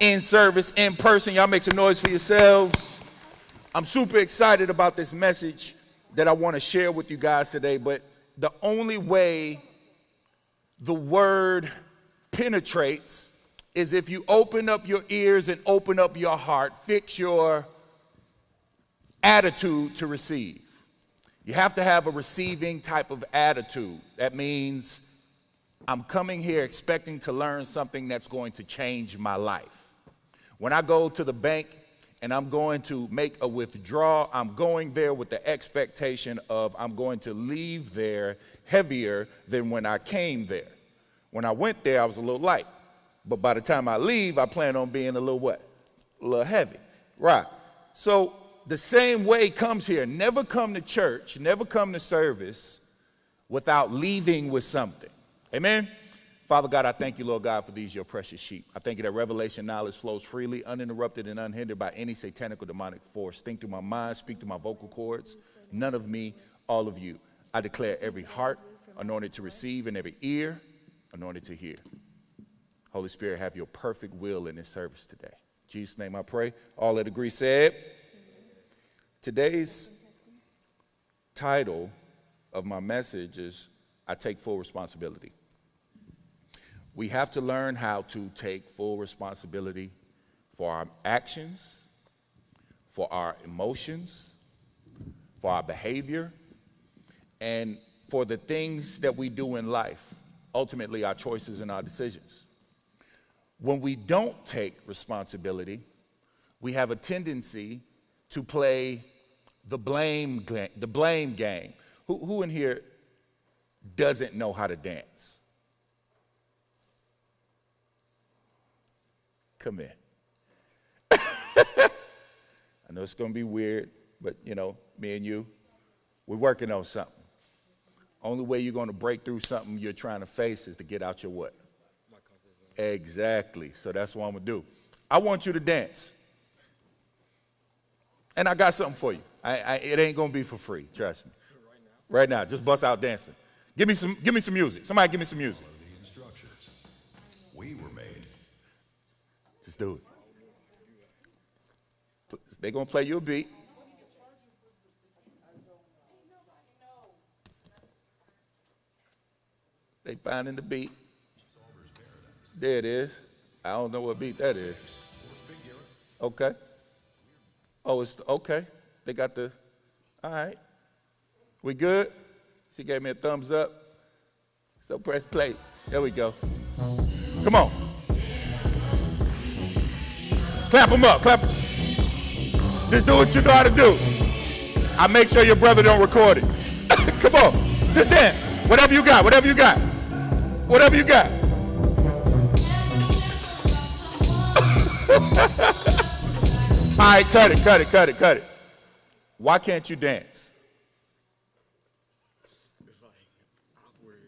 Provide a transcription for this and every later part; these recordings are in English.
in service, in person. Y'all make some noise for yourselves. I'm super excited about this message that I want to share with you guys today, but the only way the word penetrates is if you open up your ears and open up your heart, fix your attitude to receive. You have to have a receiving type of attitude. That means I'm coming here expecting to learn something that's going to change my life. When I go to the bank and I'm going to make a withdrawal, I'm going there with the expectation of I'm going to leave there heavier than when I came there. When I went there, I was a little light. But by the time I leave, I plan on being a little what? A little heavy. Right. So the same way comes here. Never come to church, never come to service without leaving with something. Amen. Father God, I thank you, Lord God, for these your precious sheep. I thank you that revelation knowledge flows freely, uninterrupted, and unhindered by any satanic or demonic force. Think through my mind, speak through my vocal cords. None of me, all of you. I declare every heart anointed to receive and every ear anointed to hear. Holy Spirit, have your perfect will in this service today. In Jesus' name I pray. All that agree said. Today's title of my message is I Take Full Responsibility. We have to learn how to take full responsibility for our actions, for our emotions, for our behavior, and for the things that we do in life, ultimately, our choices and our decisions. When we don't take responsibility, we have a tendency to play the blame, the blame game. Who, who in here doesn't know how to dance? Come in. I know it's going to be weird, but you know, me and you, we're working on something. Only way you're going to break through something you're trying to face is to get out your what? Exactly. So that's what I'm going to do. I want you to dance. And I got something for you. I, I, it ain't gonna be for free. Trust me. Right now. Right now, just bust out dancing. Give me some. Give me some music. Somebody give me some music. The instructions. We were made. Just do it. They're gonna play you a beat. They finding the beat. There it is. I don't know what beat that is. Okay. Oh, it's okay. They got the, all right. We good? She gave me a thumbs up. So press play. There we go. Come on. Clap them up. Clap. Just do what you know how to do. I make sure your brother don't record it. Come on. Just dance. Whatever you got. Whatever you got. Whatever you got. All right, cut it, cut it, cut it, cut it. Why can't you dance? It's like awkward.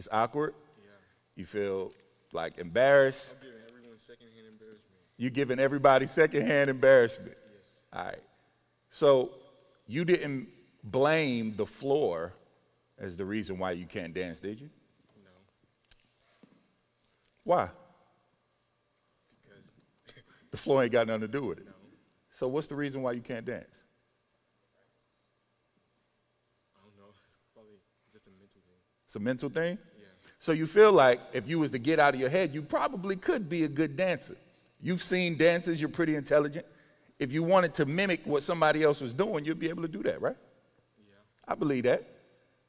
It's awkward? Yeah. You feel like embarrassed? I'm giving everyone secondhand embarrassment. You're giving everybody secondhand embarrassment? Yes. All right. So you didn't blame the floor as the reason why you can't dance, did you? No. Why? Because The floor ain't got nothing to do with it. no. So what's the reason why you can't dance? I don't know. It's probably just a mental thing. It's a mental thing? Yeah. So you feel like if you was to get out of your head, you probably could be a good dancer. You've seen dancers, you're pretty intelligent. If you wanted to mimic what somebody else was doing, you'd be able to do that, right? Yeah. I believe that.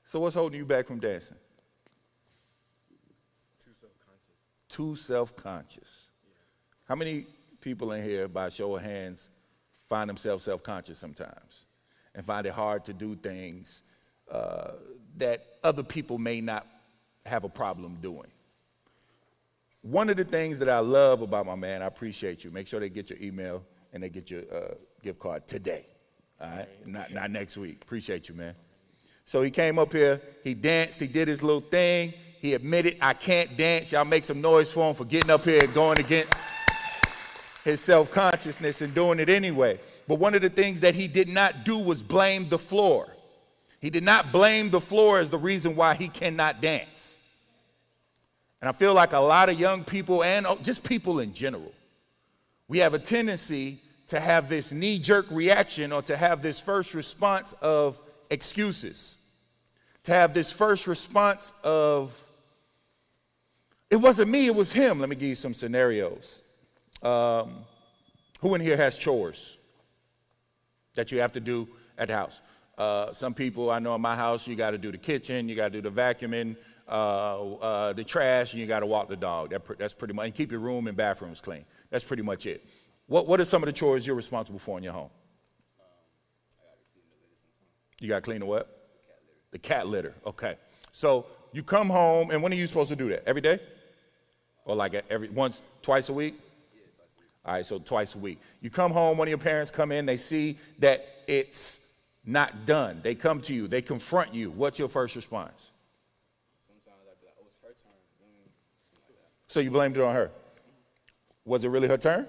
So what's holding you back from dancing? Too self-conscious. Too self-conscious. How many people in here, by show of hands, find themselves self-conscious sometimes and find it hard to do things uh, that other people may not have a problem doing? One of the things that I love about my man, I appreciate you. Make sure they get your email and they get your uh, gift card today. All right, not not next week. Appreciate you, man. So he came up here, he danced, he did his little thing. He admitted, I can't dance. Y'all make some noise for him for getting up here and going against his self consciousness and doing it anyway. But one of the things that he did not do was blame the floor. He did not blame the floor as the reason why he cannot dance. And I feel like a lot of young people and oh, just people in general, we have a tendency to have this knee jerk reaction or to have this first response of excuses, to have this first response of, it wasn't me, it was him. Let me give you some scenarios. Um, who in here has chores that you have to do at the house? Uh, some people I know in my house, you got to do the kitchen, you got to do the vacuuming, uh, uh, the trash, and you got to walk the dog. That, that's pretty much, and keep your room and bathrooms clean. That's pretty much it. What, what are some of the chores you're responsible for in your home? You got to clean the what? The cat litter. Okay. So you come home, and when are you supposed to do that? Every day? Or like every once, twice a week? All right, so twice a week. You come home, one of your parents come in, they see that it's not done. They come to you, they confront you. What's your first response? Sometimes I be like, oh, it's her turn. Mm, like So you blamed it on her. Was it really her turn?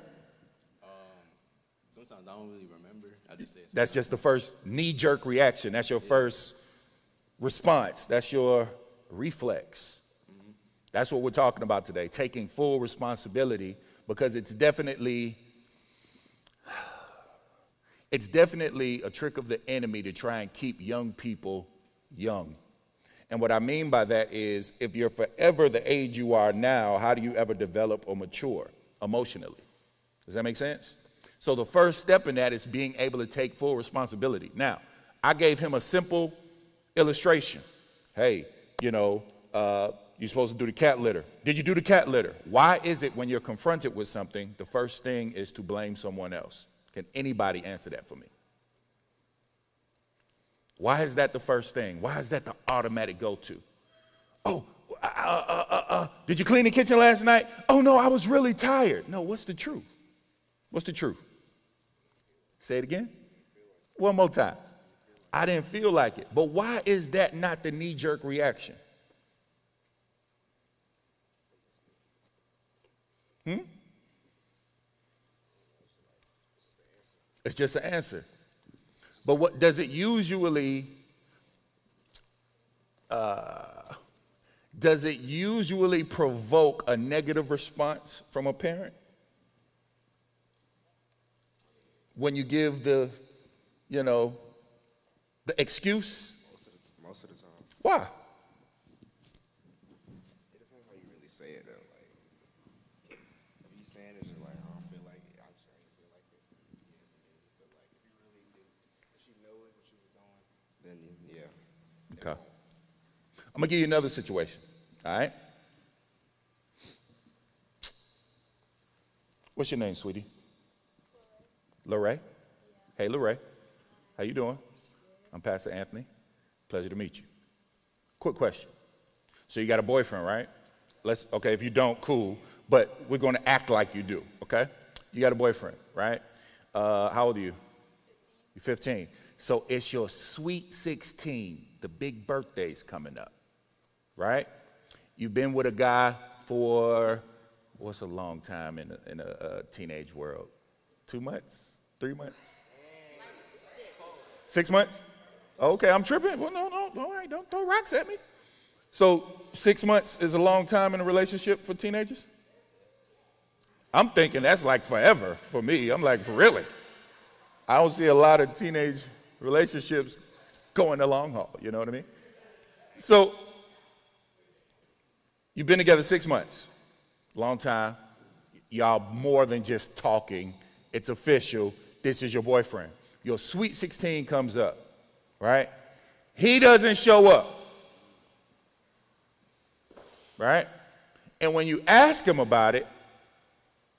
Sometimes I don't really remember. I just say That's just the first knee jerk reaction. That's your first response. That's your reflex. That's what we're talking about today taking full responsibility because it's definitely. It's definitely a trick of the enemy to try and keep young people young. And what I mean by that is if you're forever the age you are now, how do you ever develop or mature emotionally? Does that make sense? So the first step in that is being able to take full responsibility. Now, I gave him a simple illustration. Hey, you know, uh, you're supposed to do the cat litter. Did you do the cat litter? Why is it when you're confronted with something, the first thing is to blame someone else? Can anybody answer that for me? Why is that the first thing? Why is that the automatic go to? Oh, uh, uh, uh, uh, did you clean the kitchen last night? Oh, no, I was really tired. No, what's the truth? What's the truth? Say it again. One more time. I didn't feel like it. But why is that not the knee jerk reaction? Hmm? It's just an answer. But what does it usually uh, does it usually provoke a negative response from a parent? When you give the, you know, the excuse? Most of the, most of the time. Why? It depends how you really say it though. Like, if you saying it just like, I don't feel like it, I'm just saying you feel like it. Yes, it is. But like, if you really did, if she know what she was doing, then yeah. Okay. I'm gonna give you another situation. All right. What's your name, sweetie? Lorraine. Hey, Lorraine. How you doing? I'm Pastor Anthony. Pleasure to meet you. Quick question. So you got a boyfriend, right? Let's. Okay. If you don't, cool. But we're going to act like you do. Okay. You got a boyfriend, right? Uh, how old are you? You're 15. So it's your sweet 16. The big birthday's coming up, right? You've been with a guy for what's a long time in a, in a, uh teenage world? Two months? Three months? Six months? Okay, I'm tripping. Well, no, no, don't throw rocks at me. So six months is a long time in a relationship for teenagers? I'm thinking that's like forever for me. I'm like, for really? I don't see a lot of teenage relationships going the long haul. You know what I mean? So, you've been together six months, long time. Y'all more than just talking. It's official. This is your boyfriend. Your sweet 16 comes up, right? He doesn't show up, right? And when you ask him about it,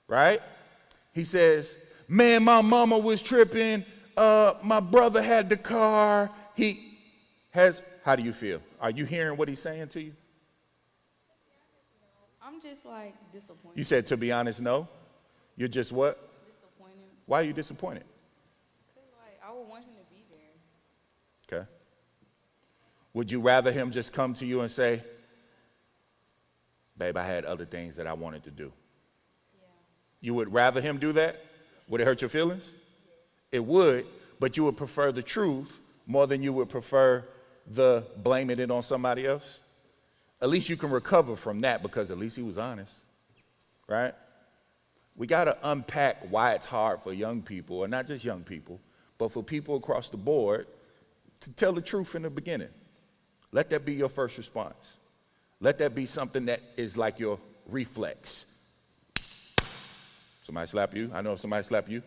right? He says, Man, my mama was tripping. Uh, my brother had the car. He has, how do you feel? Are you hearing what he's saying to you? I'm just like disappointed. You said, to be honest, no. You're just what? disappointed. Why are you disappointed? 'Cause, like I would want him to be there. Okay. Would you rather him just come to you and say, Babe, I had other things that I wanted to do? Yeah. You would rather him do that? Would it hurt your feelings? It would, but you would prefer the truth more than you would prefer the blaming it on somebody else? At least you can recover from that because at least he was honest, right? we got to unpack why it's hard for young people, or not just young people, but for people across the board to tell the truth in the beginning. Let that be your first response. Let that be something that is like your reflex. Somebody slap you. I know if somebody slap you,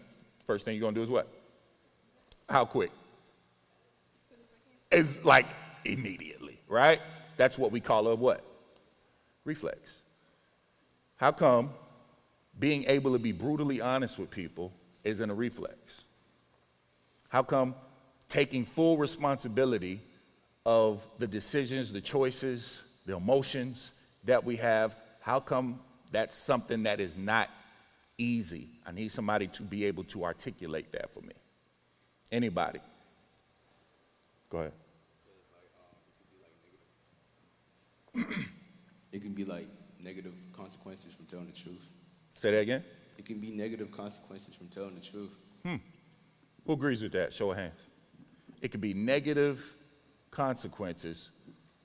first thing you're gonna do is what? How quick? It's like immediately, right? That's what we call a what? Reflex. How come being able to be brutally honest with people isn't a reflex? How come taking full responsibility of the decisions, the choices, the emotions that we have, how come that's something that is not easy? I need somebody to be able to articulate that for me. Anybody? Go ahead. It can be like negative consequences from telling the truth. Say that again. It can be negative consequences from telling the truth. Hmm. Who agrees with that? Show of hands. It can be negative consequences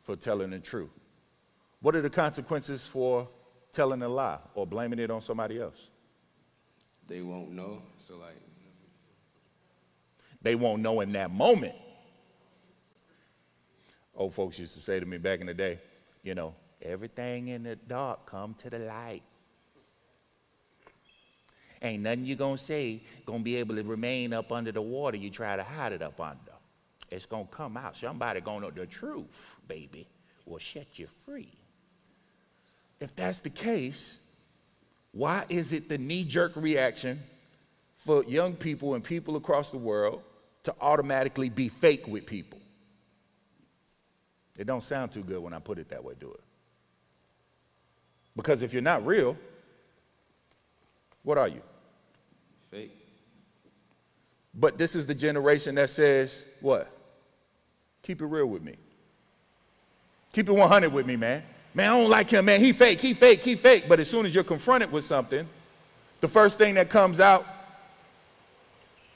for telling the truth. What are the consequences for telling a lie or blaming it on somebody else? They won't know. So like, They won't know in that moment. Old folks used to say to me back in the day, you know, everything in the dark come to the light. Ain't nothing you gonna say gonna be able to remain up under the water you try to hide it up under. It's gonna come out. Somebody gonna know the truth, baby, will set you free. If that's the case, why is it the knee-jerk reaction for young people and people across the world to automatically be fake with people? It don't sound too good when I put it that way, do it? Because if you're not real, what are you? fake. But this is the generation that says, what? Keep it real with me. Keep it 100 with me, man. Man, I don't like him, man. He fake, he fake, he fake. But as soon as you're confronted with something, the first thing that comes out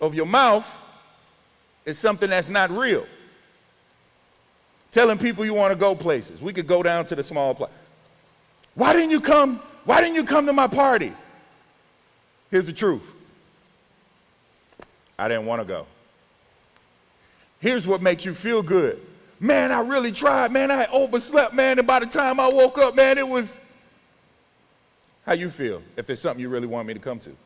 of your mouth is something that's not real. Telling people you want to go places. We could go down to the small place. Why didn't you come? Why didn't you come to my party? Here's the truth. I didn't want to go. Here's what makes you feel good. Man, I really tried. Man, I overslept, man, and by the time I woke up, man, it was. How you feel if it's something you really want me to come to?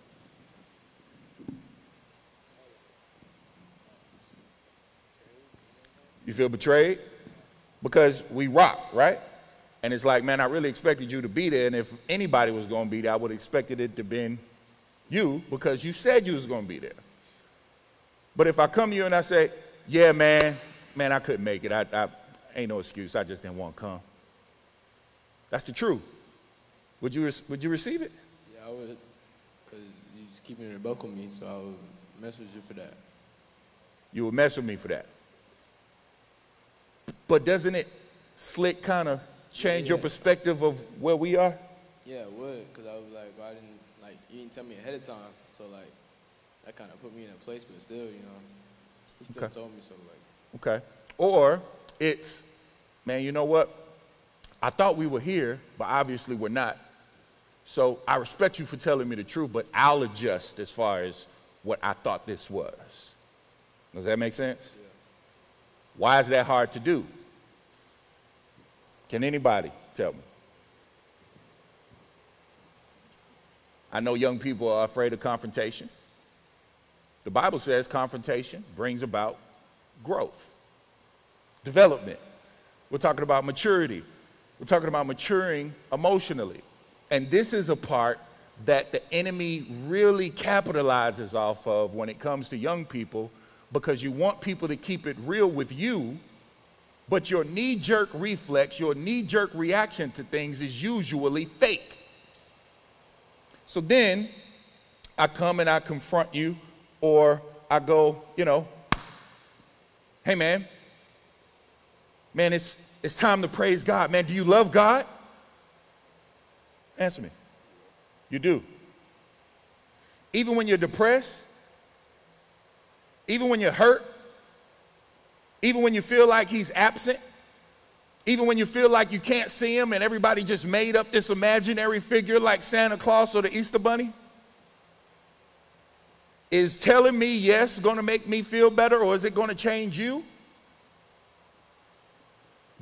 You feel betrayed? Because we rock, right? And it's like, man, I really expected you to be there, and if anybody was going to be there, I would have expected it to been you because you said you was going to be there. But if I come to you and I say, yeah, man, man, I couldn't make it. I, I ain't no excuse. I just didn't want to come. That's the truth. Would you, would you receive it? Yeah, I would, cause you just keeping it a buck with me, so I would message you for that. You would mess with me for that. But doesn't it slick kind of change your yeah. perspective of where we are? Yeah, it would, cause I was like, well, I didn't like you didn't tell me ahead of time, so like that kind of put me in a place, but still, you know, he still Okay. told me so like. Okay. Or it's, man, you know what? I thought we were here, but obviously we're not. So I respect you for telling me the truth, but I'll adjust as far as what I thought this was. Does that make sense? Why is that hard to do? Can anybody tell me? I know young people are afraid of confrontation. The Bible says confrontation brings about growth, development. We're talking about maturity. We're talking about maturing emotionally. And this is a part that the enemy really capitalizes off of when it comes to young people because you want people to keep it real with you, but your knee jerk reflex, your knee jerk reaction to things is usually fake. So then I come and I confront you, or I go, you know, hey man, man, it's, it's time to praise God. Man, do you love God? Answer me. You do. Even when you're depressed, even when you're hurt, even when you feel like he's absent, even when you feel like you can't see him and everybody just made up this imaginary figure like Santa Claus or the Easter Bunny, Is telling me yes going to make me feel better or is it going to change you?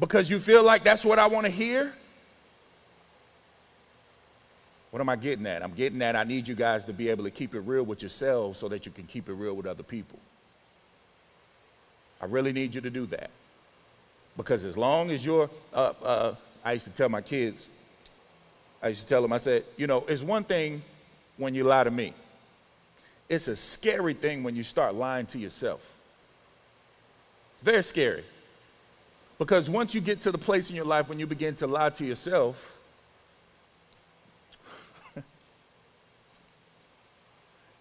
Because you feel like that's what I want to hear? What am I getting at? I'm getting at I need you guys to be able to keep it real with yourselves so that you can keep it real with other people. I really need you to do that. Because as long as you're, uh, uh, I used to tell my kids, I used to tell them, I said, you know, it's one thing when you lie to me, it's a scary thing when you start lying to yourself. Very scary. Because once you get to the place in your life when you begin to lie to yourself,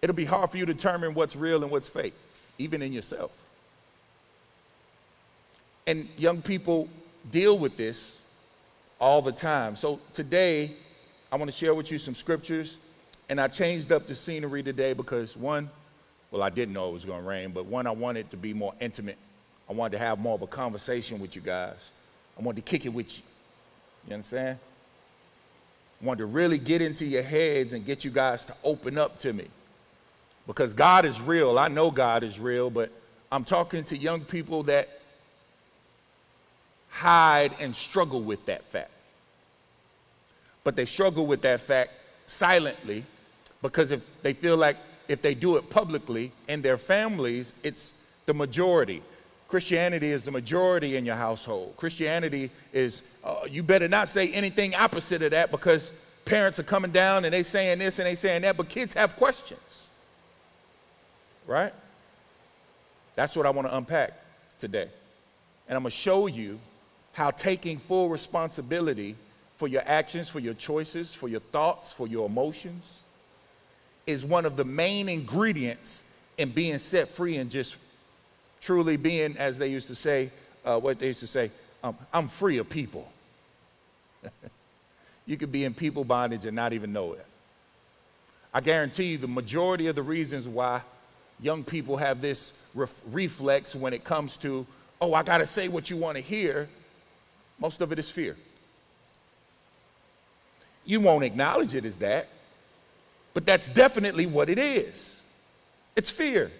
it'll be hard for you to determine what's real and what's fake, even in yourself. And young people deal with this all the time. So today, I want to share with you some scriptures. And I changed up the scenery today because one, well, I didn't know it was going to rain, but one, I wanted to be more intimate. I wanted to have more of a conversation with you guys. I wanted to kick it with you. You understand? I wanted to really get into your heads and get you guys to open up to me. Because God is real. I know God is real, but I'm talking to young people that hide, and struggle with that fact. But they struggle with that fact silently because if they feel like if they do it publicly in their families, it's the majority. Christianity is the majority in your household. Christianity is, uh, you better not say anything opposite of that because parents are coming down and they saying this and they saying that, but kids have questions. Right? That's what I want to unpack today. And I'm going to show you how taking full responsibility for your actions, for your choices, for your thoughts, for your emotions is one of the main ingredients in being set free and just truly being, as they used to say, uh, what they used to say, um, I'm free of people. you could be in people bondage and not even know it. I guarantee you the majority of the reasons why young people have this ref- reflex when it comes to, oh, I got to say what you want to hear, most of it is fear. You won't acknowledge it as that, but that's definitely what it is. It's fear.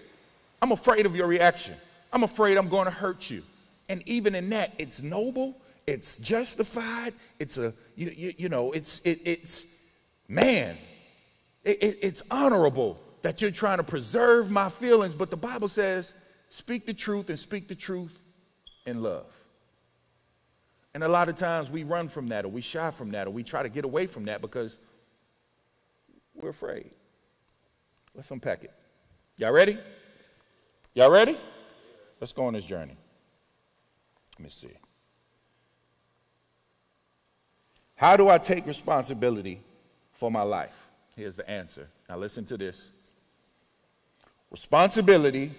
I'm afraid of your reaction. I'm afraid I'm going to hurt you. And even in that, it's noble, it's justified, it's a, you, you, you know, it's, it, it's, man, it, it, it's honorable that you're trying to preserve my feelings, but the Bible says, speak the truth and speak the truth in love. And a lot of times we run from that or we shy from that or we try to get away from that because we're afraid. Let's unpack it. Y'all ready? Y'all ready? Let's go on this journey. Let me see. How do I take responsibility for my life? Here's the answer. Now, listen to this responsibility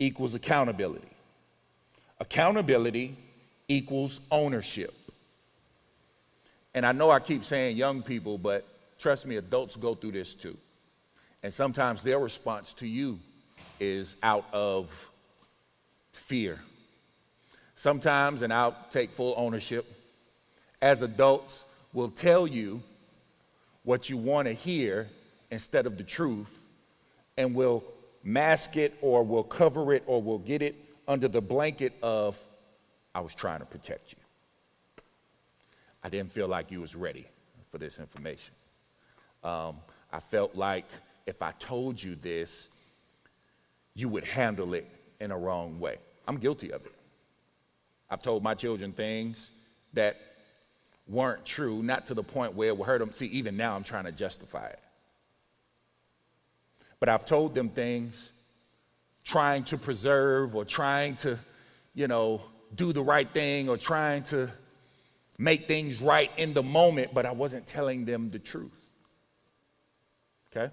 equals accountability. Accountability equals ownership. And I know I keep saying young people, but trust me, adults go through this too. And sometimes their response to you is out of fear. Sometimes, and I'll take full ownership, as adults, will tell you what you want to hear instead of the truth, and will mask it or will cover it or will get it under the blanket of I was trying to protect you. I didn't feel like you was ready for this information. Um, I felt like if I told you this, you would handle it in a wrong way. I'm guilty of it. I've told my children things that weren't true, not to the point where it will hurt them. See, even now I'm trying to justify it. But I've told them things trying to preserve or trying to, you know, do the right thing or trying to make things right in the moment, but I wasn't telling them the truth. Okay?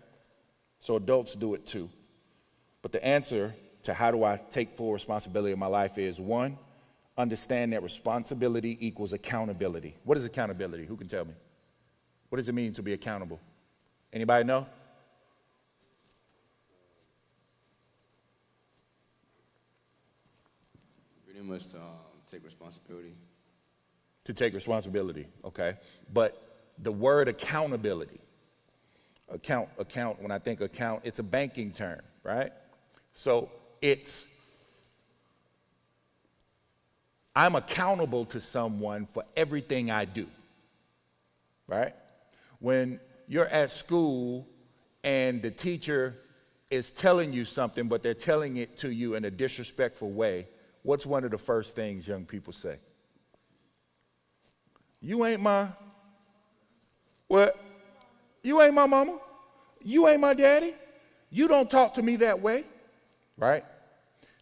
So adults do it too. But the answer to how do I take full responsibility of my life is one, understand that responsibility equals accountability. What is accountability? Who can tell me? What does it mean to be accountable? Anybody know? Pretty much um, take responsibility. To take responsibility, okay. But the word accountability, Account, account, when I think account, it's a banking term, right? So it's, I'm accountable to someone for everything I do, right? When you're at school and the teacher is telling you something, but they're telling it to you in a disrespectful way, what's one of the first things young people say? You ain't my, what? You ain't my mama. You ain't my daddy. You don't talk to me that way, right?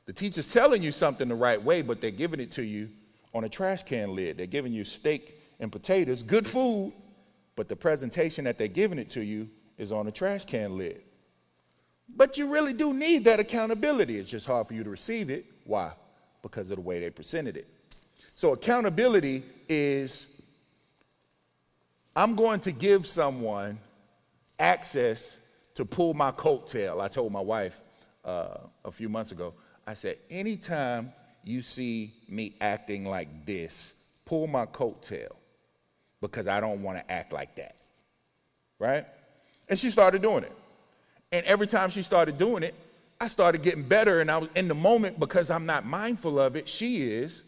The teacher's telling you something the right way, but they're giving it to you on a trash can lid. They're giving you steak and potatoes, good food, but the presentation that they're giving it to you is on a trash can lid. But you really do need that accountability. It's just hard for you to receive it. Why? Because of the way they presented it. So, accountability is I'm going to give someone access to pull my coattail. I told my wife uh, a few months ago, I said, anytime you see me acting like this, pull my coattail because I don't want to act like that. Right? And she started doing it. And every time she started doing it, I started getting better. And I was in the moment because I'm not mindful of it, she is.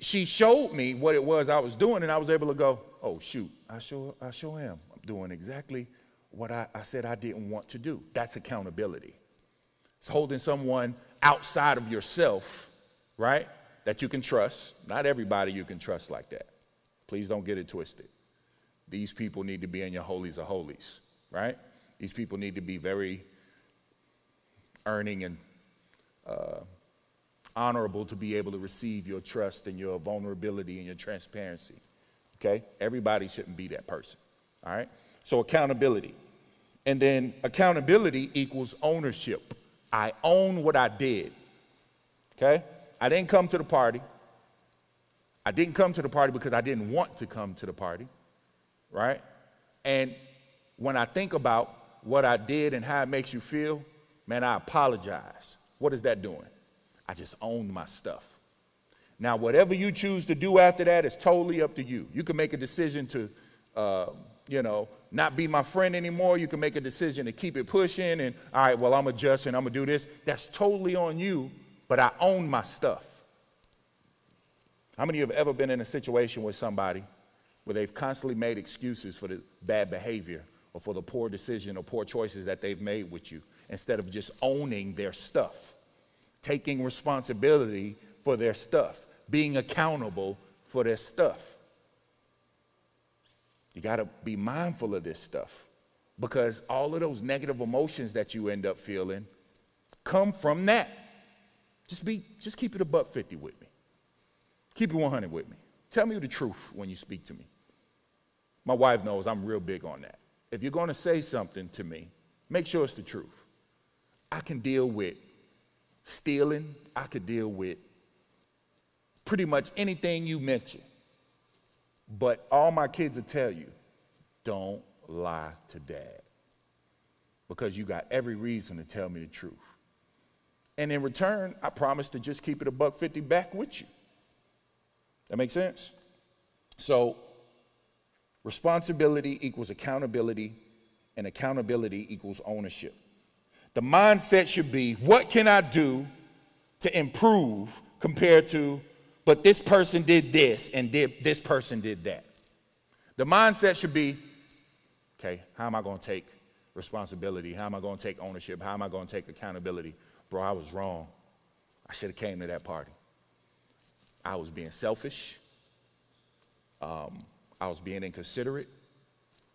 She showed me what it was I was doing, and I was able to go, oh shoot, I sure, I sure am. I'm doing exactly what I, I said I didn't want to do. That's accountability. It's holding someone outside of yourself, right? That you can trust. Not everybody you can trust like that. Please don't get it twisted. These people need to be in your holies of holies, right? These people need to be very earning and uh, honorable to be able to receive your trust and your vulnerability and your transparency. Okay? Everybody shouldn't be that person. All right? So, accountability. And then accountability equals ownership. I own what I did. Okay? I didn't come to the party. I didn't come to the party because I didn't want to come to the party. Right? And when I think about what I did and how it makes you feel, man, I apologize. What is that doing? I just own my stuff. Now, whatever you choose to do after that is totally up to you. You can make a decision to, uh, you know, not be my friend anymore. You can make a decision to keep it pushing and, all right, well, I'm adjusting, I'm going to do this. That's totally on you, but I own my stuff. How many of you have ever been in a situation with somebody where they've constantly made excuses for the bad behavior or for the poor decision or poor choices that they've made with you instead of just owning their stuff, taking responsibility for their stuff, being accountable for their stuff. You got to be mindful of this stuff because all of those negative emotions that you end up feeling come from that. Just be just keep it a buck 50 with me. Keep it 100 with me. Tell me the truth when you speak to me. My wife knows I'm real big on that. If you're going to say something to me, make sure it's the truth. I can deal with stealing, I could deal with pretty much anything you mention. But all my kids will tell you don't lie to dad because you got every reason to tell me the truth. And in return, I promise to just keep it a buck 50 back with you. That makes sense? So, responsibility equals accountability, and accountability equals ownership. The mindset should be what can I do to improve compared to but this person did this and did, this person did that. The mindset should be okay, how am I going to take responsibility? How am I going to take ownership? How am I going to take accountability? Bro, I was wrong. I should have came to that party. I was being selfish. Um, I was being inconsiderate.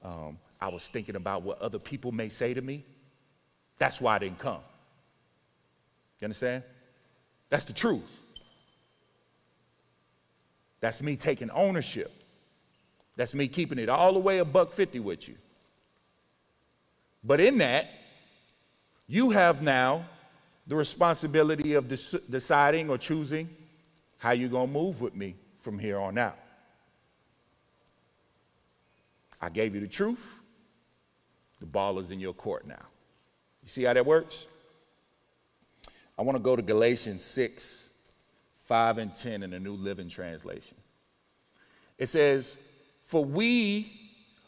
Um, I was thinking about what other people may say to me. That's why I didn't come. You understand? That's the truth. That's me taking ownership. That's me keeping it all the way a buck 50 with you. But in that, you have now the responsibility of deciding or choosing how you're going to move with me from here on out. I gave you the truth. The ball is in your court now. You see how that works? I want to go to Galatians 6 5 and 10 in the New Living Translation. It says, For we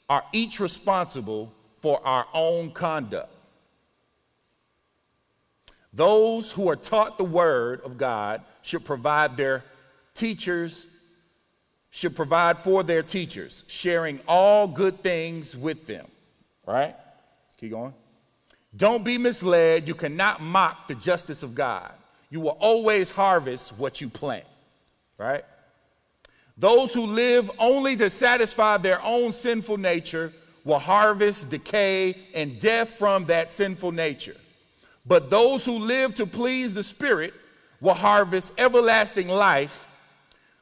are each responsible for our own conduct. Those who are taught the word of God should provide their teachers should provide for their teachers, sharing all good things with them. Right? Keep going. Don't be misled. You cannot mock the justice of God. You will always harvest what you plant. Right? Those who live only to satisfy their own sinful nature will harvest decay and death from that sinful nature. But those who live to please the Spirit will harvest everlasting life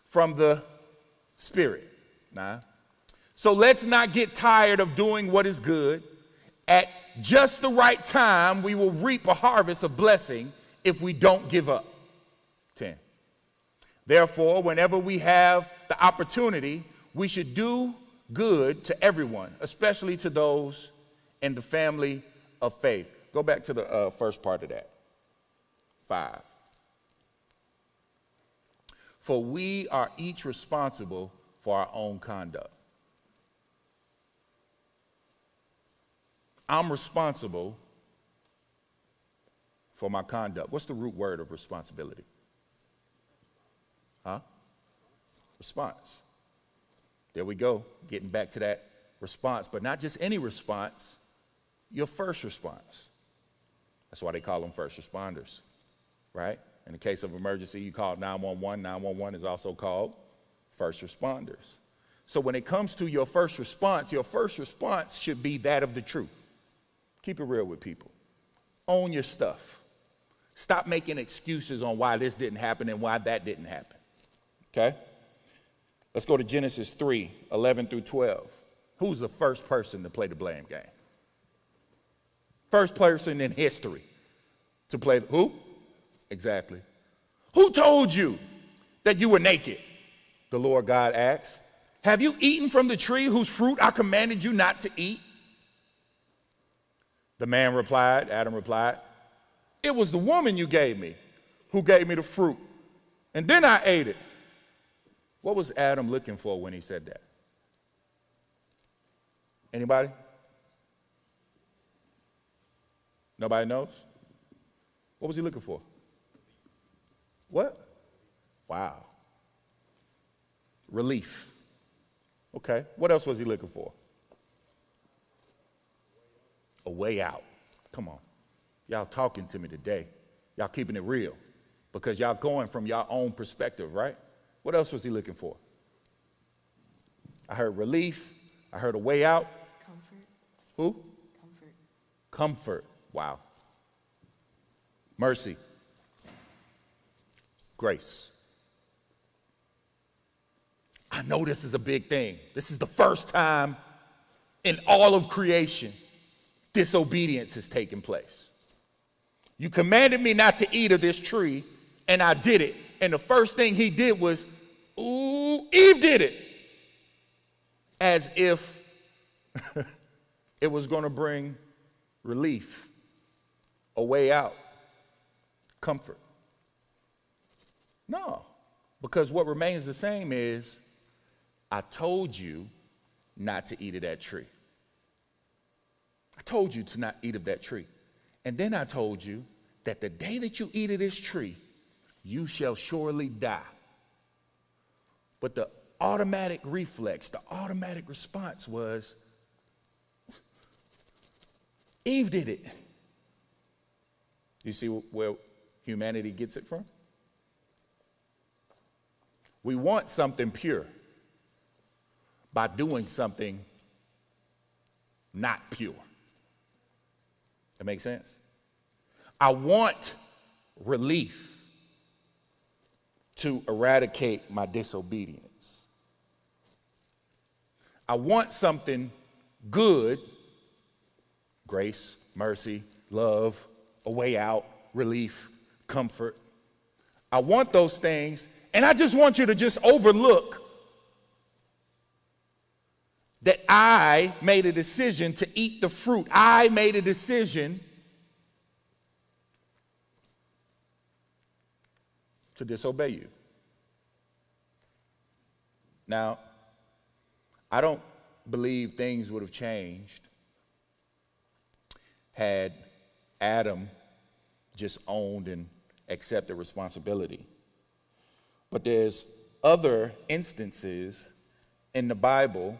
from the Spirit. Nah. So let's not get tired of doing what is good. At just the right time, we will reap a harvest of blessing if we don't give up. 10. Therefore, whenever we have the opportunity, we should do good to everyone, especially to those in the family of faith. Go back to the uh, first part of that. Five. For we are each responsible for our own conduct. I'm responsible for my conduct. What's the root word of responsibility? Huh? Response. There we go, getting back to that response, but not just any response, your first response. That's why they call them first responders, right? In the case of emergency, you call 911. 911 is also called first responders. So when it comes to your first response, your first response should be that of the truth. Keep it real with people. Own your stuff. Stop making excuses on why this didn't happen and why that didn't happen. Okay? Let's go to Genesis 3 11 through 12. Who's the first person to play the blame game? First person in history to play who? Exactly. Who told you that you were naked? The Lord God asked. Have you eaten from the tree whose fruit I commanded you not to eat? The man replied, Adam replied, It was the woman you gave me who gave me the fruit, and then I ate it. What was Adam looking for when he said that? Anybody? Nobody knows? What was he looking for? What? Wow. Relief. Okay. What else was he looking for? A way out. Come on. Y'all talking to me today. Y'all keeping it real because y'all going from your own perspective, right? What else was he looking for? I heard relief. I heard a way out. Comfort. Who? Comfort. Comfort. Wow. Mercy. Grace. I know this is a big thing. This is the first time in all of creation disobedience has taken place. You commanded me not to eat of this tree, and I did it. And the first thing he did was, ooh, Eve did it. As if it was going to bring relief, a way out, comfort. No, because what remains the same is I told you not to eat of that tree. Told you to not eat of that tree. And then I told you that the day that you eat of this tree, you shall surely die. But the automatic reflex, the automatic response was Eve did it. You see where humanity gets it from? We want something pure by doing something not pure. That makes sense? I want relief to eradicate my disobedience. I want something good grace, mercy, love, a way out, relief, comfort. I want those things, and I just want you to just overlook that I made a decision to eat the fruit. I made a decision to disobey you. Now, I don't believe things would have changed had Adam just owned and accepted responsibility. But there's other instances in the Bible,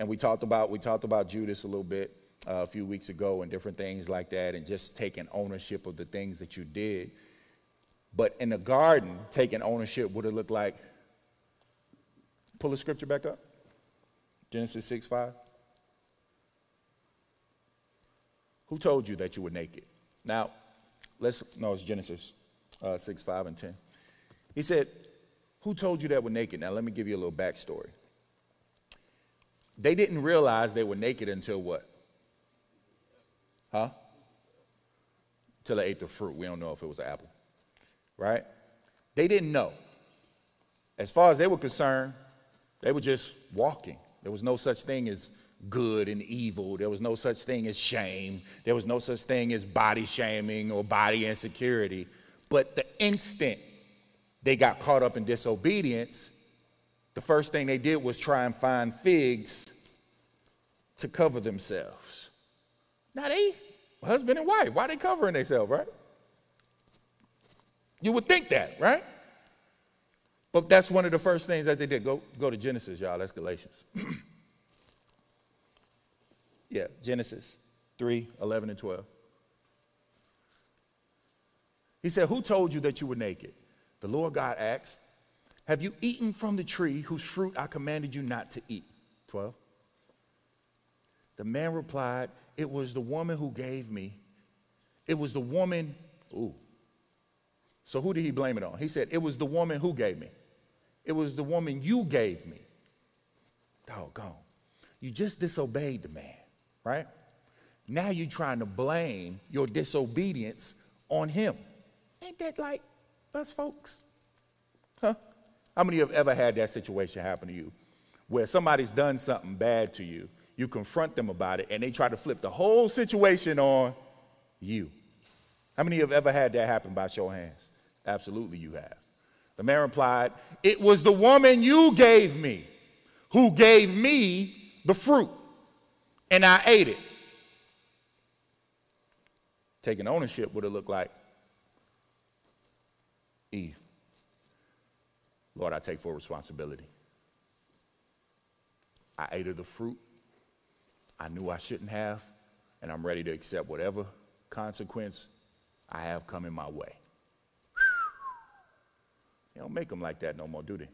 and we talked about we talked about Judas a little bit uh, a few weeks ago and different things like that, and just taking ownership of the things that you did. But in the garden, taking ownership would have looked like. Pull the scripture back up. Genesis 6 5. Who told you that you were naked? Now, let's, no, it's Genesis uh, 6, 5, and 10. He said, Who told you that we're naked? Now, let me give you a little backstory. They didn't realize they were naked until what? Huh? Until they ate the fruit. We don't know if it was an apple, right? They didn't know. As far as they were concerned, they were just walking. There was no such thing as good and evil. There was no such thing as shame. There was no such thing as body shaming or body insecurity. But the instant they got caught up in disobedience, the first thing they did was try and find figs to cover themselves. Now they, husband and wife, why they covering themselves, right? You would think that, right? But that's one of the first things that they did. Go, go to Genesis, y'all. That's Galatians. Yeah, Genesis 3 11 and 12. He said, Who told you that you were naked? The Lord God asked, Have you eaten from the tree whose fruit I commanded you not to eat? 12. The man replied, It was the woman who gave me. It was the woman, ooh. So who did he blame it on? He said, It was the woman who gave me. It was the woman you gave me. Doggone. You just disobeyed the man right? Now you're trying to blame your disobedience on him. Ain't that like us folks? Huh? How many have ever had that situation happen to you where somebody's done something bad to you, you confront them about it, and they try to flip the whole situation on you? How many have ever had that happen by show hands? Absolutely, you have. The man replied, It was the woman you gave me who gave me the fruit and I ate it. Taking ownership would have looked like Eve. Lord, I take full responsibility. I ate of the fruit I knew I shouldn't have, and I'm ready to accept whatever consequence I have coming my way. They don't make them like that no more, do they?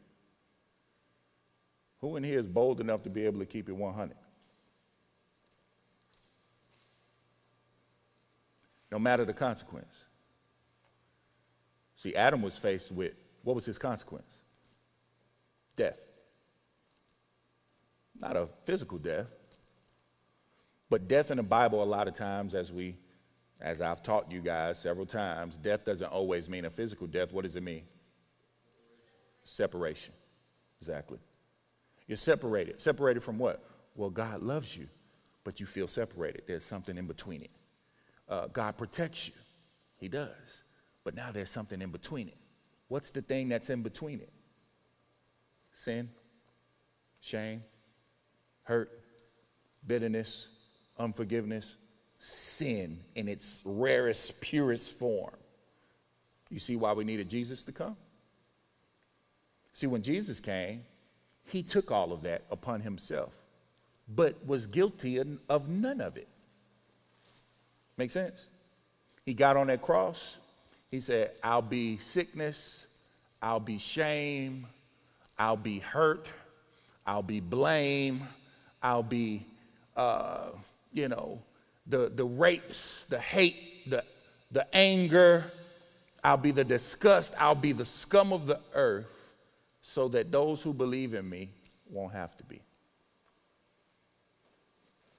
Who in here is bold enough to be able to keep it 100? no matter the consequence. See, Adam was faced with what was his consequence? Death. Not a physical death, but death in the Bible, a lot of times, as we as I've taught you guys several times, death doesn't always mean a physical death. What does it mean? Separation. Exactly. You're separated. Separated from what? Well, God loves you, but you feel separated. There's something in between it uh, God protects you. He does. But now there's something in between it. What's the thing that's in between it? Sin, shame, hurt, bitterness, unforgiveness, sin in its rarest, purest form. You see why we needed Jesus to come? See, when Jesus came, he took all of that upon himself, but was guilty of none of it. Make sense? He got on that cross. He said, I'll be sickness, I'll be shame, I'll be hurt, I'll be blamed, I'll be, uh, you know, the, the rapes, the hate, the, the anger, I'll be the disgust, I'll be the scum of the earth, so that those who believe in me won't have to be.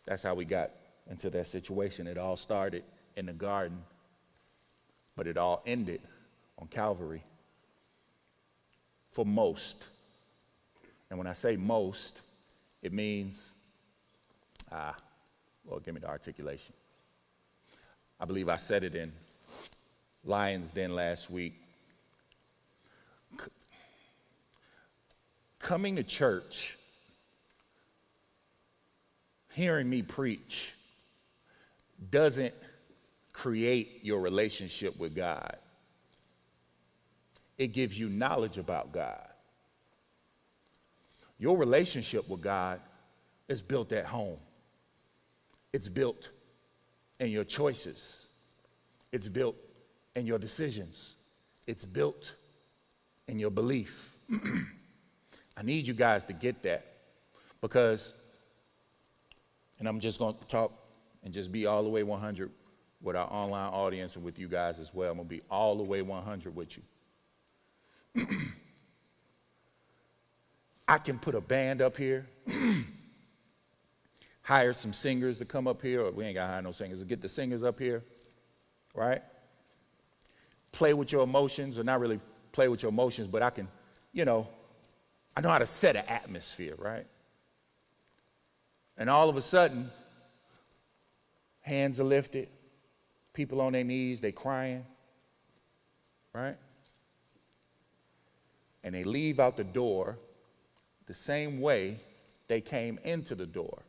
That's how we got into that situation. It all started in the garden, but it all ended on Calvary for most. And when I say most, it means, ah, well, give me the articulation. I believe I said it in Lions Den last week. C- coming to church hearing me preach doesn't create your relationship with God. It gives you knowledge about God. Your relationship with God is built at home. It's built in your choices. It's built in your decisions. It's built in your belief. I need you guys to get that because, and I'm just going to talk and just be all the way 100 with our online audience and with you guys as well. I'm going to be all the way 100 with you. I can put a band up here, hire some singers to come up here, or we ain't got to hire no singers, get the singers up here, right? Play with your emotions, or not really play with your emotions, but I can, you know, I know how to set an atmosphere, right? And all of a sudden, hands are lifted, people on their knees, they crying, right? And they leave out the door the same way they came into the door.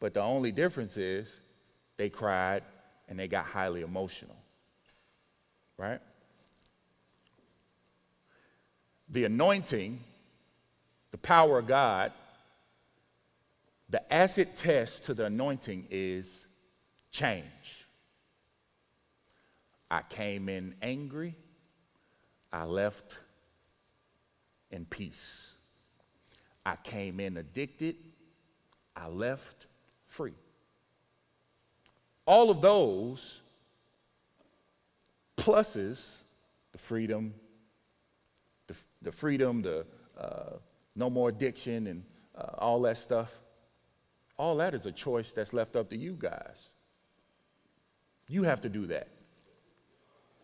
But the only difference is they cried and they got highly emotional. Right? The anointing, the power of God, the acid test to the anointing is change. I came in angry, I left in peace. I came in addicted, I left free. All of those pluses, the freedom, the, the freedom, the uh, no more addiction, and uh, all that stuff, all that is a choice that's left up to you guys. You have to do that.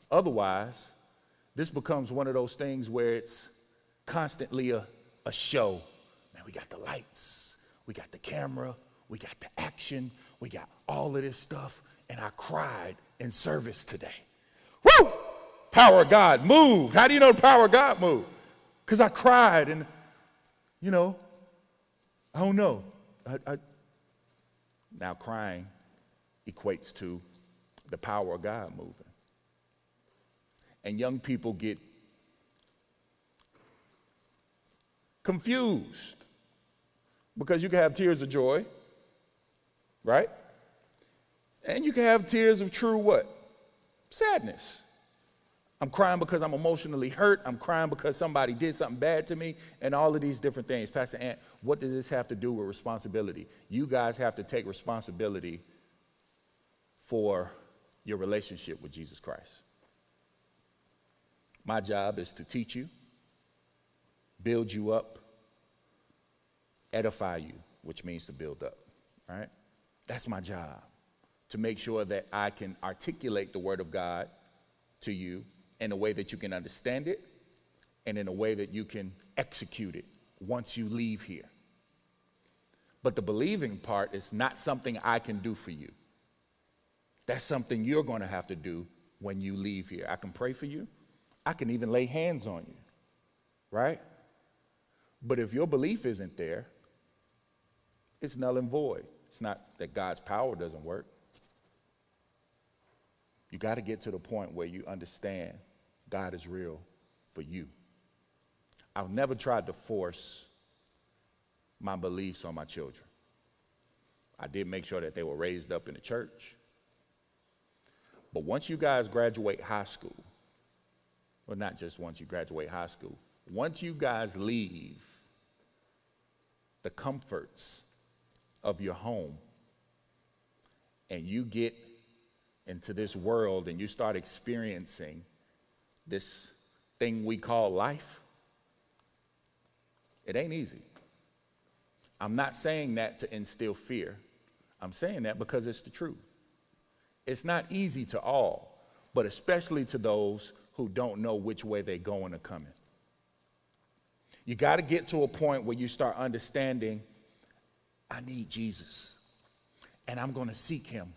Otherwise, this becomes one of those things where it's constantly a, a show Man, we got the lights, we got the camera, we got the action, we got all of this stuff. And I cried in service today. Woo! Power of God moved. How do you know the power of God moved? Because I cried and, you know, I don't know. I, I, now, crying equates to the power of God moving. And young people get confused because you can have tears of joy, right? And you can have tears of true what? Sadness. I'm crying because I'm emotionally hurt. I'm crying because somebody did something bad to me, and all of these different things. Pastor Ant, what does this have to do with responsibility? You guys have to take responsibility for your relationship with Jesus Christ. My job is to teach you, build you up, edify you, which means to build up, right? That's my job, to make sure that I can articulate the Word of God to you in a way that you can understand it and in a way that you can execute it once you leave here. But the believing part is not something I can do for you. That's something you're going to have to do when you leave here. I can pray for you. I can even lay hands on you, right? But if your belief isn't there, it's null and void. It's not that God's power doesn't work. You got to get to the point where you understand God is real for you. I've never tried to force my beliefs on my children. I did make sure that they were raised up in the church. But once you guys graduate high school, well, not just once you graduate high school, once you guys leave the comforts of your home and you get into this world and you start experiencing this thing we call life, it ain't easy. I'm not saying that to instill fear. I'm saying that because it's the truth. It's not easy to all, but especially to those who don't know which way they're going or coming. You got to get to a point where you start understanding I need Jesus. And I'm going to seek him,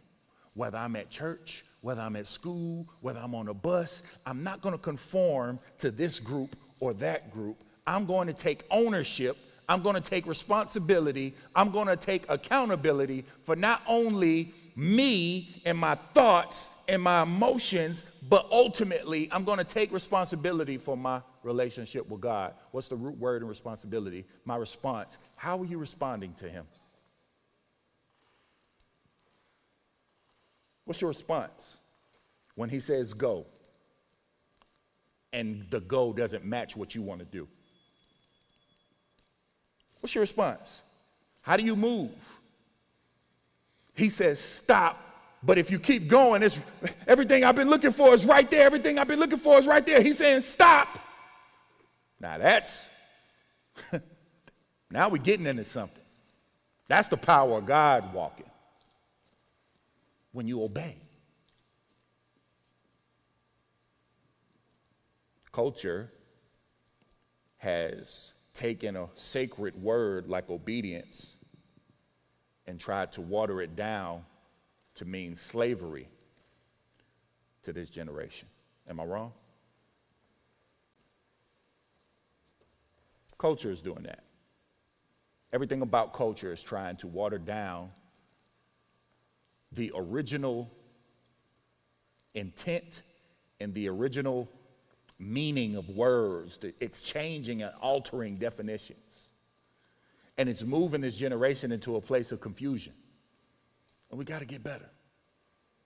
whether I'm at church, whether I'm at school, whether I'm on a bus. I'm not going to conform to this group or that group. I'm going to take ownership I'm going to take responsibility. I'm going to take accountability for not only me and my thoughts and my emotions, but ultimately, I'm going to take responsibility for my relationship with God. What's the root word in responsibility? My response. How are you responding to Him? What's your response when He says go and the go doesn't match what you want to do? What's your response? How do you move? He says, stop. But if you keep going, it's everything I've been looking for is right there. Everything I've been looking for is right there. He's saying, stop. Now that's now we're getting into something. That's the power of God walking. When you obey. Culture has taken a sacred word like obedience and tried to water it down to mean slavery to this generation. Am I wrong? Culture is doing that. Everything about culture is trying to water down the original intent and the original meaning of words. It's changing and altering definitions. And it's moving this generation into a place of confusion. And we got to get better.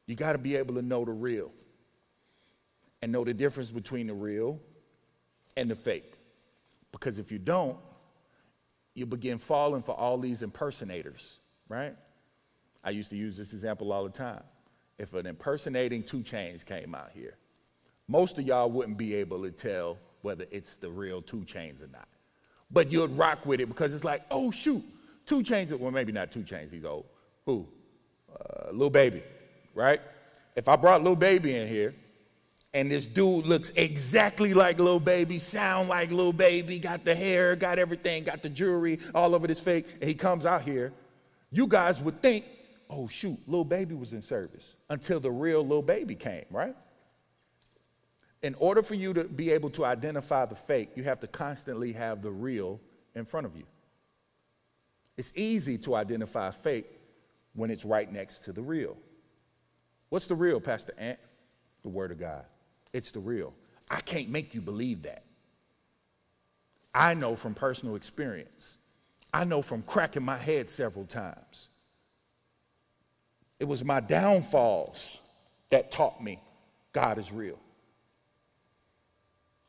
You got to be able to know the real and know the difference between the real and the fake. Because if you don't, you begin falling for all these impersonators, right? I used to use this example all the time. If an impersonating 2 Chainz came out here, most of y'all wouldn't be able to tell whether it's the real 2 Chainz or not. But you'd rock with it because it's like, oh shoot, 2 Chainz, well maybe not 2 Chainz, he's old. Who? Uh, Lil Baby, right? If I brought Lil Baby in here, and this dude looks exactly like Lil Baby, sound like Lil Baby, got the hair, got everything, got the jewelry all over this fake, and he comes out here, you guys would think, oh shoot, Lil Baby was in service until the real Lil Baby came, right? In order for you to be able to identify the fake, you have to constantly have the real in front of you. It's easy to identify fake when it's right next to the real. What's the real, Pastor Ant? The Word of God. It's the real. I can't make you believe that. I know from personal experience. I know from cracking my head several times. It was my downfalls that taught me God is real.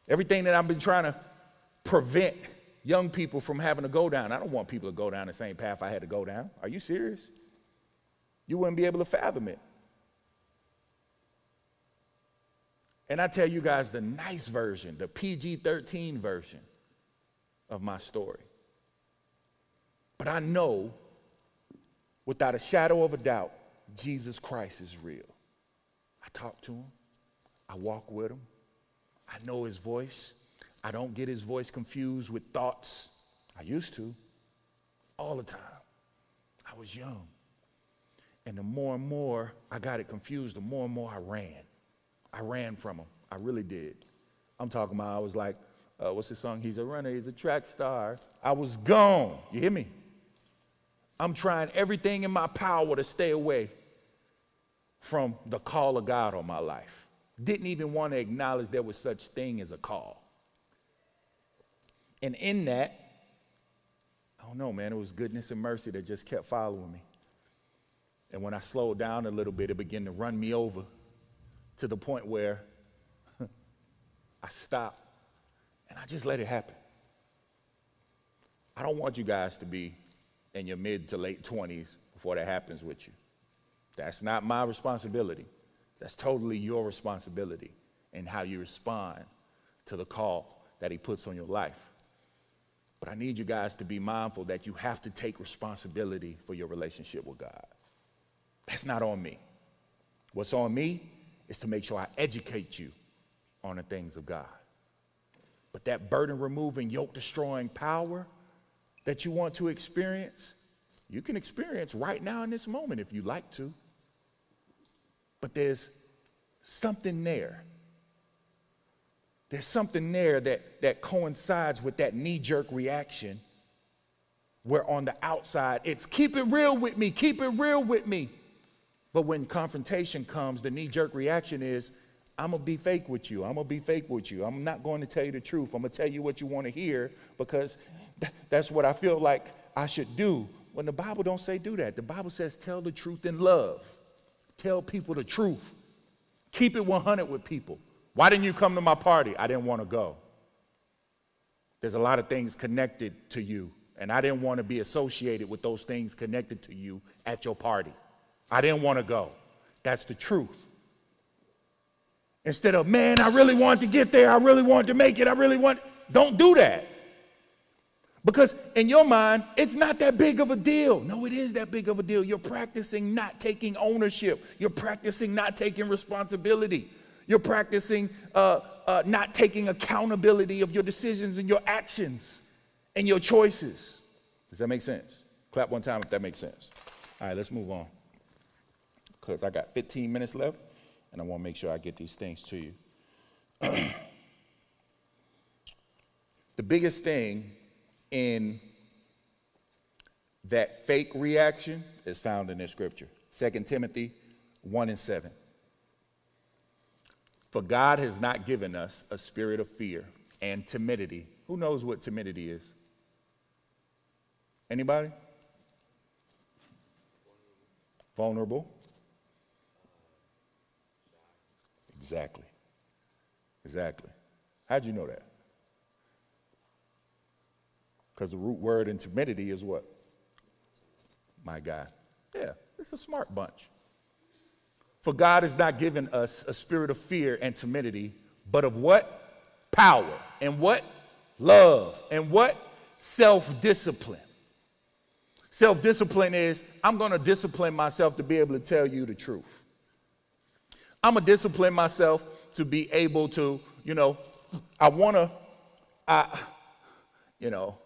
Everything that I've been trying to prevent young people from having to go down. I don't want people to go down the same path I had to go down. Are you serious? You wouldn't be able to fathom it. And I tell you guys the nice version, the PG 13 version of my story. But I know without a shadow of a doubt, Jesus Christ is real. I talk to him, I walk with him, I know his voice. I don't get his voice confused with thoughts. I used to, all the time. I was young. And the more and more I got it confused, the more and more I ran. I ran from him. I really did. I'm talking about, I was like, uh, what's the song? He's a runner, he's a track star. I was gone. You hear me? I'm trying everything in my power to stay away from the call of God on my life. Didn't even want to acknowledge there was such thing as a call. And in that, I don't know, man, it was goodness and mercy that just kept following me. And when I slowed down a little bit, it began to run me over to the point where I stopped and I just let it happen. I don't want you guys to be in your mid to late 20s before that happens with you. That's not my responsibility. That's totally your responsibility and how you respond to the call that He puts on your life. But I need you guys to be mindful that you have to take responsibility for your relationship with God. That's not on me. What's on me is to make sure I educate you on the things of God. But that burden removing, yoke destroying power that you want to experience, you can experience right now in this moment if you like to. But there's something there. There's something there that, that coincides with that knee jerk reaction Where on the outside, it's keep it real with me, keep it real with me. But when confrontation comes, the knee jerk reaction is, I'm gonna be fake with you. I'm gonna be fake with you. I'm not going to tell you the truth. I'm gonna tell you what you want to hear because th- that's what I feel like I should do. When the Bible don't say do that, the Bible says tell the truth in love. Tell people the truth. Keep it 100 with people. Why didn't you come to my party? I didn't want to go. There's a lot of things connected to you, and I didn't want to be associated with those things connected to you at your party. I didn't want to go. That's the truth. Instead of, man, I really wanted to get there, I really wanted to make it, I really want, don't do that. Because in your mind, it's not that big of a deal. No, it is that big of a deal. You're practicing not taking ownership, you're practicing not taking responsibility, you're practicing uh, uh, not taking accountability of your decisions and your actions and your choices. Does that make sense? Clap one time if that makes sense. All right, let's move on. Because I got 15 minutes left and I want to make sure I get these things to you. the biggest thing in that fake reaction is found in this scripture 2 Timothy 1 and 7. For God has not given us a spirit of fear and timidity. Who knows what timidity is? Anybody? Vulnerable. Exactly. Exactly. How'd you know that? Because the root word in timidity is what? My God. Yeah, it's a smart bunch. For God has not given us a spirit of fear and timidity, but of what? Power. And what? Love. And what? Self discipline. Self discipline is I'm going to discipline myself to be able to tell you the truth. I'm going to discipline myself to be able to, you know, I want to, I, you know,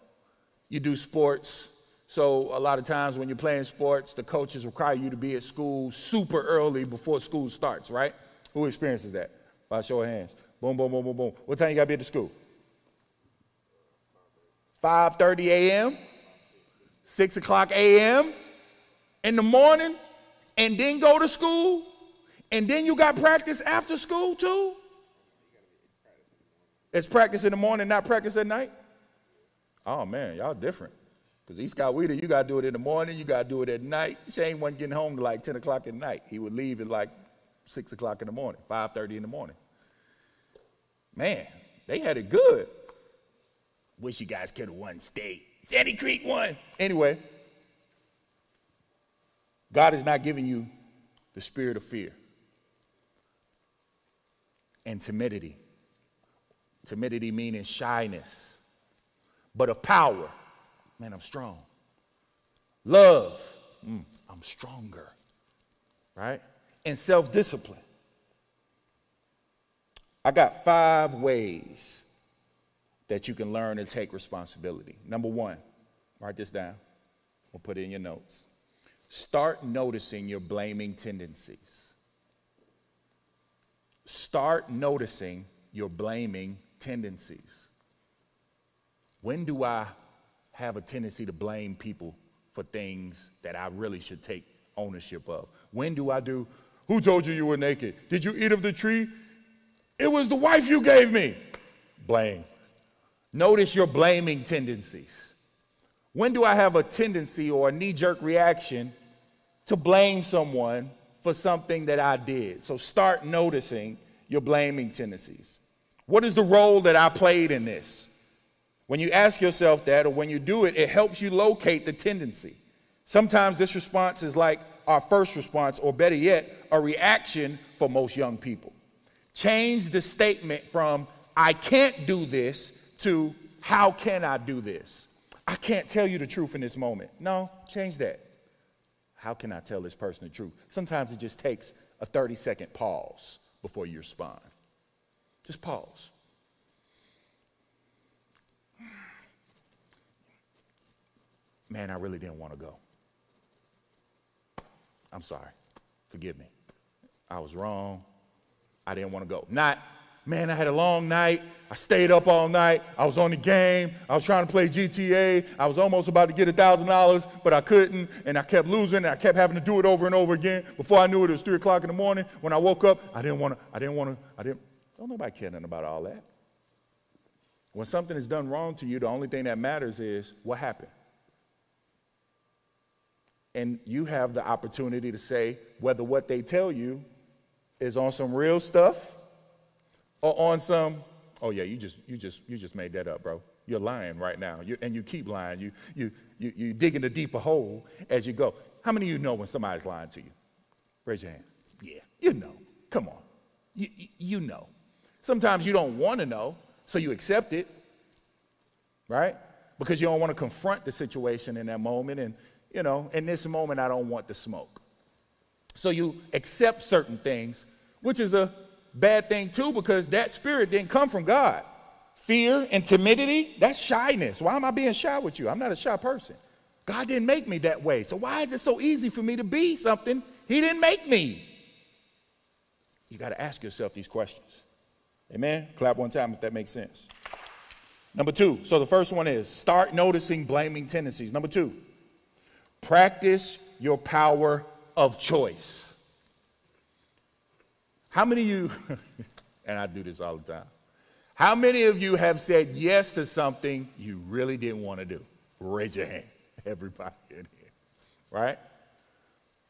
you do sports. So a lot of times when you're playing sports, the coaches require you to be at school super early before school starts, right? Who experiences that? By show of hands. Boom, boom, boom, boom, boom. What time you gotta be at the school? 5:30 a.m., 6 o'clock a.m. in the morning, and then go to school, and then you got practice after school too? It's practice in the morning, not practice at night? Oh man, y'all different. Because East Coweta, you got to do it in the morning, you got to do it at night. Shane wasn't getting home to like 10 o'clock at night. He would leave at like 6 o'clock in the morning, 5.30 in the morning. Man, they had it good. Wish you guys could have won state. Sandy Creek won. Anyway, God is not giving you the spirit of fear and timidity. Timidity meaning shyness, but of power. Man, I'm strong. Love, mm, I'm stronger. Right? And self discipline. I got five ways that you can learn to take responsibility. Number one, write this down. We'll put it in your notes. Start noticing your blaming tendencies. Start noticing your blaming tendencies. When do I have a tendency to blame people for things that I really should take ownership of? When do I do, who told you you were naked? Did you eat of the tree? It was the wife you gave me. Blame. Notice your blaming tendencies. When do I have a tendency or a knee jerk reaction to blame someone for something that I did? So start noticing your blaming tendencies. What is the role that I played in this? When you ask yourself that or when you do it, it helps you locate the tendency. Sometimes this response is like our first response, or better yet, a reaction for most young people. Change the statement from, I can't do this, to, how can I do this? I can't tell you the truth in this moment. No, change that. How can I tell this person the truth? Sometimes it just takes a 30 second pause before you respond. Just pause. Man, I really didn't want to go. I'm sorry. Forgive me. I was wrong. I didn't want to go. Not, man, I had a long night. I stayed up all night. I was on the game. I was trying to play GTA. I was almost about to get a $1,000, but I couldn't. And I kept losing. And I kept having to do it over and over again. Before I knew it, it was 3 o'clock in the morning. When I woke up, I didn't want to, I didn't want to, I didn't, don't nobody care nothing about all that. When something is done wrong to you, the only thing that matters is what happened. And you have the opportunity to say whether what they tell you is on some real stuff or on some, oh yeah, you just you just you just made that up, bro. You're lying right now. You, and you keep lying. You you you you digging a deeper hole as you go. How many of you know when somebody's lying to you? Raise your hand. Yeah, you know. Come on. You, you, you know. Sometimes you don't want to know, so you accept it, right? Because you don't want to confront the situation in that moment. And, you know, in this moment, I don't want the smoke. So you accept certain things, which is a bad thing too, because that spirit didn't come from God. Fear and timidity, that's shyness. Why am I being shy with you? I'm not a shy person. God didn't make me that way. So why is it so easy for me to be something He didn't make me? You got to ask yourself these questions. Amen? Clap one time if that makes sense. Number two, so the first one is start noticing blaming tendencies. Number two, practice your power of choice. How many of you, and I do this all the time, how many of you have said yes to something you really didn't want to do? Raise your hand. Everybody in here, right?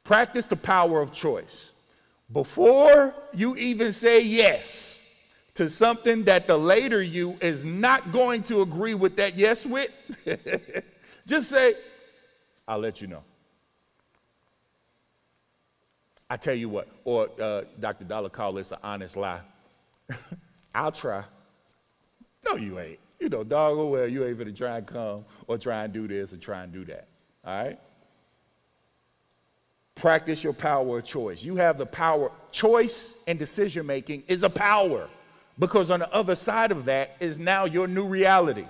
Practice the power of choice. Before you even say yes to something that the later you is not going to agree with that yes with, just say, I'll let you know. I tell you what, or uh, Dr. Dollar called this an honest lie. I'll try. No, you ain't. You know, dog, oh well, you ain't gonna try and come or try and do this or try and do that. All right? Practice your power of choice. You have the power. Choice and decision making is a power because on the other side of that is now your new reality.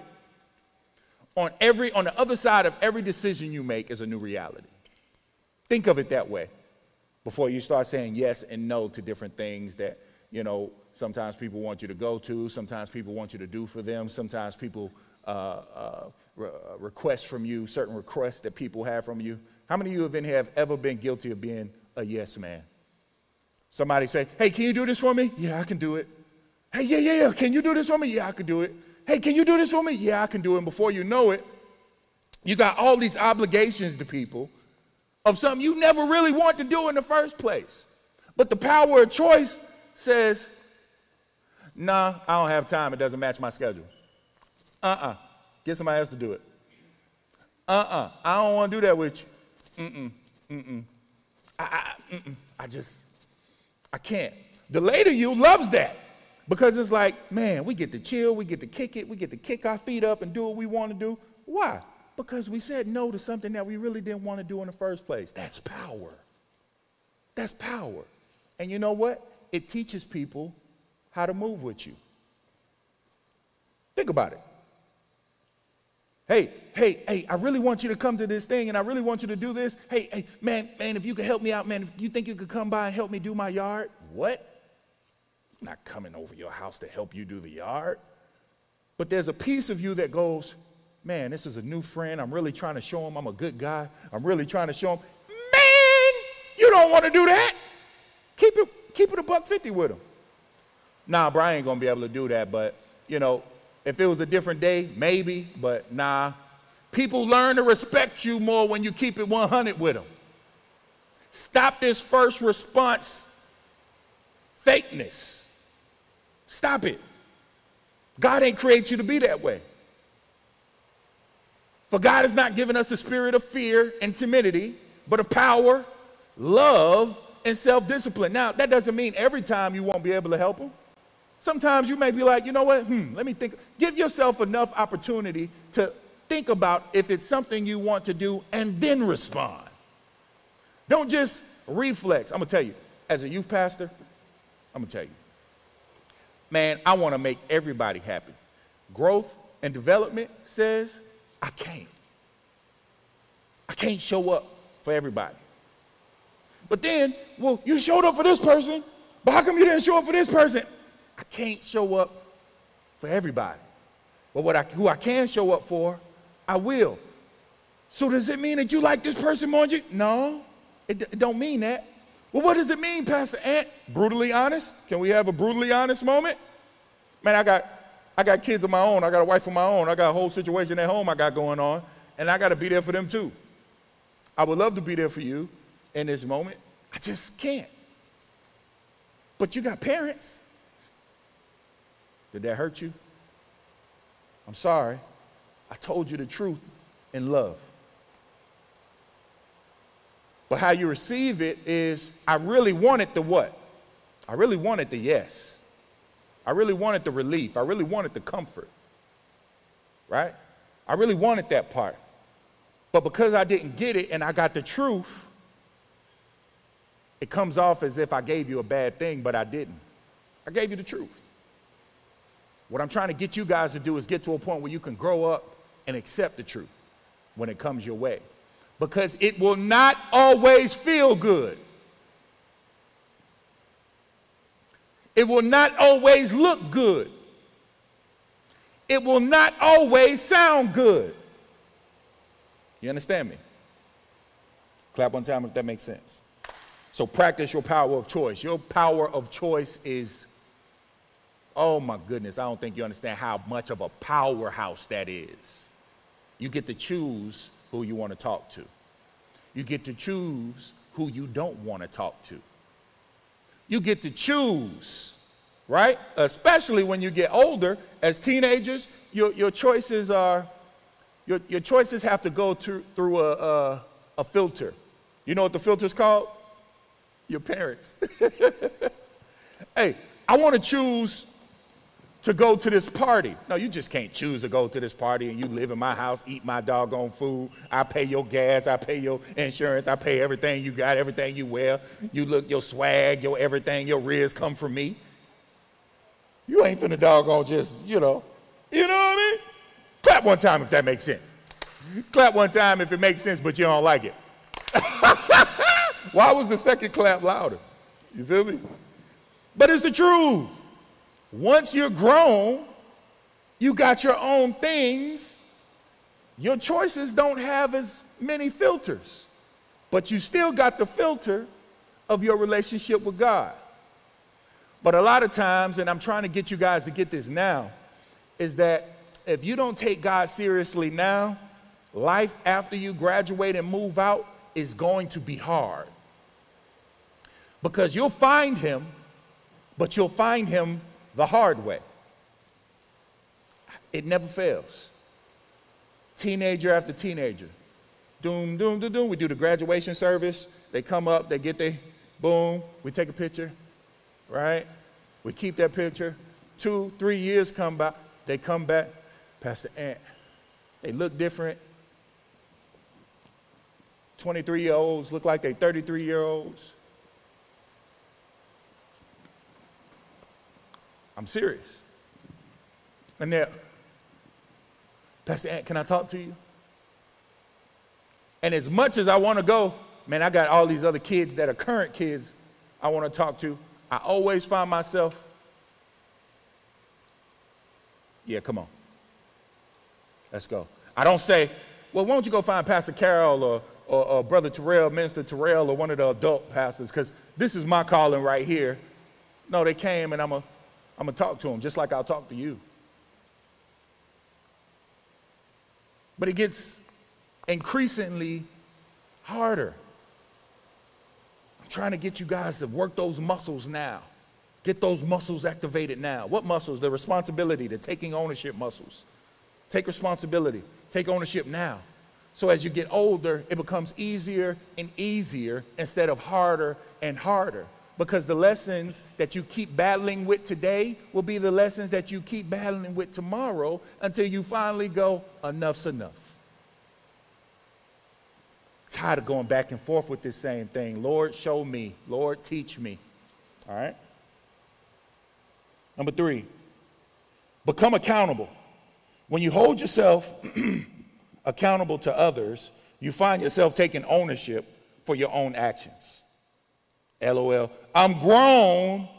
On every on the other side of every decision you make is a new reality. Think of it that way before you start saying yes and no to different things that, you know, sometimes people want you to go to, sometimes people want you to do for them, sometimes people uh, uh, re- uh, request from you certain requests that people have from you. How many of you have, been, have ever been guilty of being a yes man? Somebody say, hey, can you do this for me? Yeah, I can do it. Hey, yeah, yeah, yeah, can you do this for me? Yeah, I can do it. Hey, can you do this for me? Yeah, I can do it. And before you know it, you got all these obligations to people of something you never really want to do in the first place. But the power of choice says, nah, I don't have time. It doesn't match my schedule. Uh uh-uh. uh. Get somebody else to do it. Uh uh-uh. uh. I don't want to do that with you. Mm mm. Mm mm. I, I, mm-mm. I just, I can't. The later you loves that because it's like, man, we get to chill, we get to kick it, we get to kick our feet up and do what we want to do. Why? Because we said no to something that we really didn't want to do in the first place. That's power. That's power. And you know what? It teaches people how to move with you. Think about it. Hey, hey, hey, I really want you to come to this thing and I really want you to do this. Hey, hey, man, man, if you could help me out, man, if you think you could come by and help me do my yard, what? I'm not coming over your house to help you do the yard. But there's a piece of you that goes, man, this is a new friend. I'm really trying to show him I'm a good guy. I'm really trying to show him, man, you don't want to do that. Keep it, keep it a buck 50 with him. Nah, Brian ain't gonna be able to do that, but you know, if it was a different day, maybe, but nah. People learn to respect you more when you keep it 100 with them. Stop this first response fakeness. Stop it. God ain't create you to be that way. For God has not given us the spirit of fear and timidity, but of power, love, and self discipline. Now, that doesn't mean every time you won't be able to help them. Sometimes you may be like, you know what? Hmm, let me think. Give yourself enough opportunity to think about if it's something you want to do and then respond. Don't just reflex. I'm going to tell you, as a youth pastor, I'm going to tell you, man, I want to make everybody happy. Growth and development says I can't. I can't show up for everybody. But then, well, you showed up for this person, but how come you didn't show up for this person? I can't show up for everybody. But what I, who I can show up for, I will. So does it mean that you like this person more? No, it, it don't mean that. Well, what does it mean, Pastor Ant? Brutally honest? Can we have a brutally honest moment? Man, I got I got kids of my own. I got a wife of my own. I got a whole situation at home I got going on, and I got to be there for them too. I would love to be there for you in this moment. I just can't. But you got parents. Did that hurt you? I'm sorry. I told you the truth in love. But how you receive it is I really wanted the what? I really wanted the yes. I really wanted the relief. I really wanted the comfort. Right? I really wanted that part. But because I didn't get it and I got the truth, it comes off as if I gave you a bad thing, but I didn't. I gave you the truth. What I'm trying to get you guys to do is get to a point where you can grow up and accept the truth when it comes your way. Because it will not always feel good. It will not always look good. It will not always sound good. You understand me? Clap one time if that makes sense. So practice your power of choice. Your power of choice is, oh my goodness, I don't think you understand how much of a powerhouse that is. You get to choose who you want to talk to. You get to choose who you don't want to talk to. You get to choose, right? Especially when you get older, as teenagers, your, your choices are, your, your choices have to go to, through a, a, a filter. You know what the filter is called? Your parents. hey, I want to choose to go to this party. No, you just can't choose to go to this party and you live in my house, eat my doggone food. I pay your gas, I pay your insurance, I pay everything you got, everything you wear. You look, your swag, your everything, your rears come from me. You ain't finna doggone just, you know, you know what I mean? Clap one time if that makes sense. Clap one time if it makes sense, but you don't like it. Why was the second clap louder? You feel me? But it's the truth. Once you're grown, you got your own things. Your choices don't have as many filters, but you still got the filter of your relationship with God. But a lot of times, and I'm trying to get you guys to get this now, is that if you don't take God seriously now, life after you graduate and move out is going to be hard. Because you'll find Him, but you'll find Him the hard way. It never fails. Teenager after teenager. Doom, doom, doom, doom. We do the graduation service. They come up, they get their boom. We take a picture, right? We keep that picture. Two, three years come by. They come back. Pastor Ant. They look different. 23 year olds look like they 33 year olds. I'm serious. And they're, Pastor Ant, can I talk to you? And as much as I want to go, man, I got all these other kids that are current kids I want to talk to. I always find myself, yeah, come on. Let's go. I don't say, well, why don't you go find Pastor Carol or, or, or Brother Terrell, Minister Terrell, or one of the adult pastors, because this is my calling right here. No, they came and I'm a I'm going to talk to him just like I'll talk to you. But it gets increasingly harder. I'm trying to get you guys to work those muscles now. Get those muscles activated now. What muscles? The responsibility, the taking ownership muscles. Take responsibility, take ownership now. So as you get older, it becomes easier and easier instead of harder and harder because the lessons that you keep battling with today will be the lessons that you keep battling with tomorrow until you finally go, enough's enough. Tired of going back and forth with this same thing. Lord, show me. Lord, teach me. All right? Number three, become accountable. When you hold yourself accountable to others, you find yourself taking ownership for your own actions. LOL. I'm grown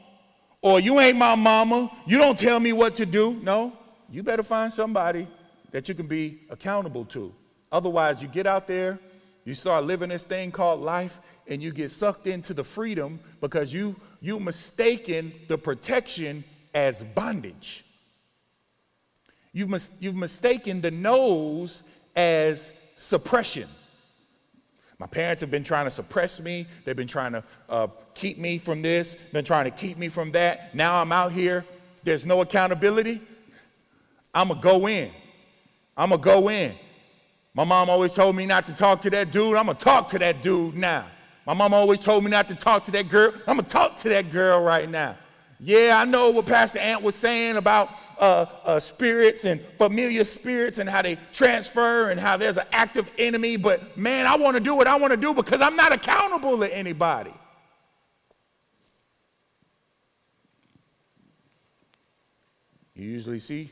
Or you ain't my mama. You don't tell me what to do. No, you better find somebody that you can be accountable to. Otherwise, you get out there, you start living this thing called life, and you get sucked into the freedom because you you mistaken the protection as bondage. You've, mis- you've mistaken the no's as suppression. My parents have been trying to suppress me. They've been trying to uh, keep me from this, been trying to keep me from that. Now I'm out here. There's no accountability. I'm going to go in. I'm going to go in. My mom always told me not to talk to that dude. I'm going to talk to that dude now. My mom always told me not to talk to that girl. I'm going to talk to that girl right now. Yeah, I know what Pastor Ant was saying about uh, uh, spirits and familiar spirits and how they transfer and how there's an active enemy, but man, I want to do what I want to do because I'm not accountable to anybody. You usually see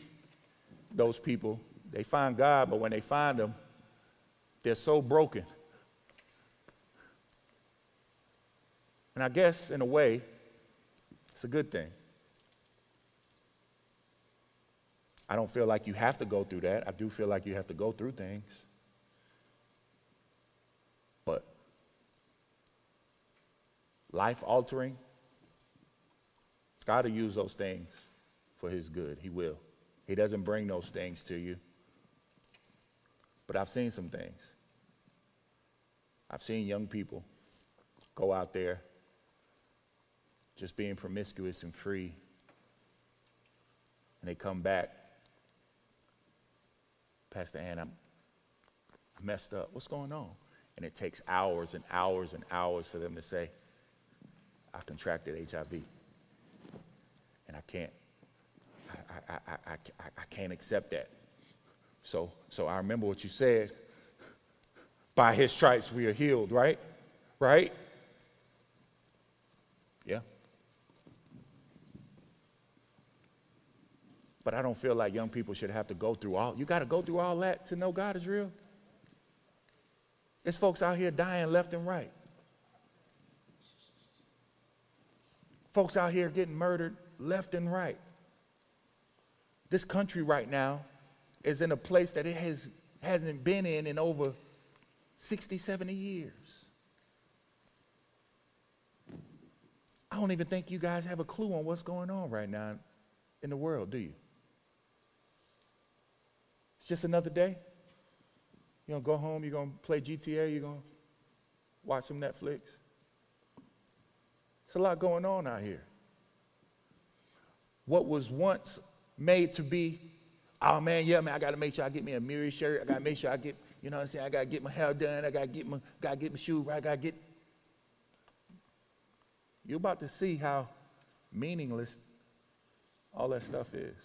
those people, they find God, but when they find Him, they're so broken. And I guess, in a way, it's a good thing. I don't feel like you have to go through that. I do feel like you have to go through things. But life altering, God will use those things for His good. He will. He doesn't bring those things to you. But I've seen some things. I've seen young people go out there just being promiscuous and free. And they come back, Pastor Ant, I'm messed up. What's going on? And it takes hours and hours and hours for them to say, I contracted HIV. And I can't, I, I, I, I, I can't accept that. So, so I remember what you said. By his stripes we are healed, right? Right? Yeah. But I don't feel like young people should have to go through all, you got to go through all that to know God is real. There's folks out here dying left and right. Folks out here getting murdered left and right. This country right now is in a place that it has, hasn't been in in over 60, 70 years. I don't even think you guys have a clue on what's going on right now in the world, do you? It's just another day. You're going to go home, you're going to play GTA, you're going to watch some Netflix. It's a lot going on out here. What was once made to be, oh man, yeah, man, I got to make sure I get me a mirror shirt. I got to make sure I get, you know what I'm saying? I got to get my hair done. I got to get my, got to get my shoe right. I got to get. You're about to see how meaningless all that stuff is.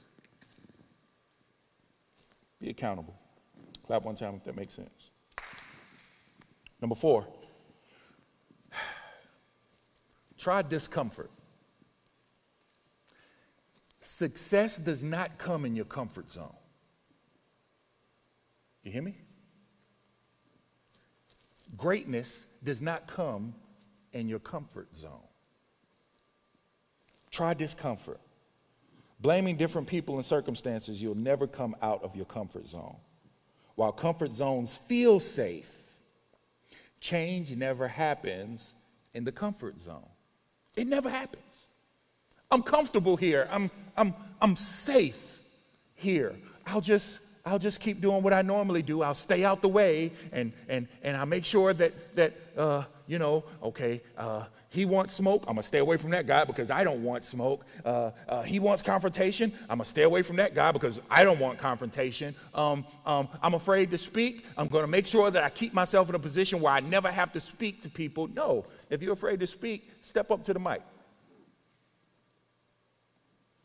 Be accountable. Clap one time if that makes sense. Number four, try discomfort. Success does not come in your comfort zone. You hear me? Greatness does not come in your comfort zone. Try discomfort. Blaming different people and circumstances, you'll never come out of your comfort zone. While comfort zones feel safe, change never happens in the comfort zone. It never happens. I'm comfortable here. I'm, I'm, I'm safe here. I'll just, I'll just keep doing what I normally do. I'll stay out the way and, and, and I'll make sure that, that uh, you know, okay, uh, he wants smoke. I'm going to stay away from that guy because I don't want smoke. Uh, uh, he wants confrontation. I'm going to stay away from that guy because I don't want confrontation. Um, um, I'm afraid to speak. I'm going to make sure that I keep myself in a position where I never have to speak to people. No, if you're afraid to speak, step up to the mic.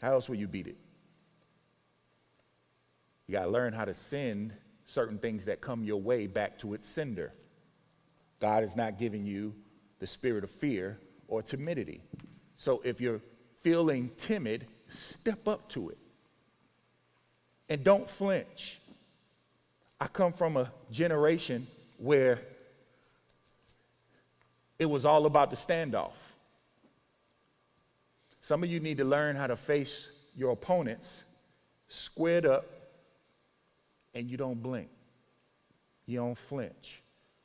How else will you beat it? You got to learn how to send certain things that come your way back to its sender. God is not giving you the spirit of fear or timidity. So if you're feeling timid, step up to it. And don't flinch. I come from a generation where it was all about the standoff. Some of you need to learn how to face your opponents squared up and you don't blink. You don't flinch.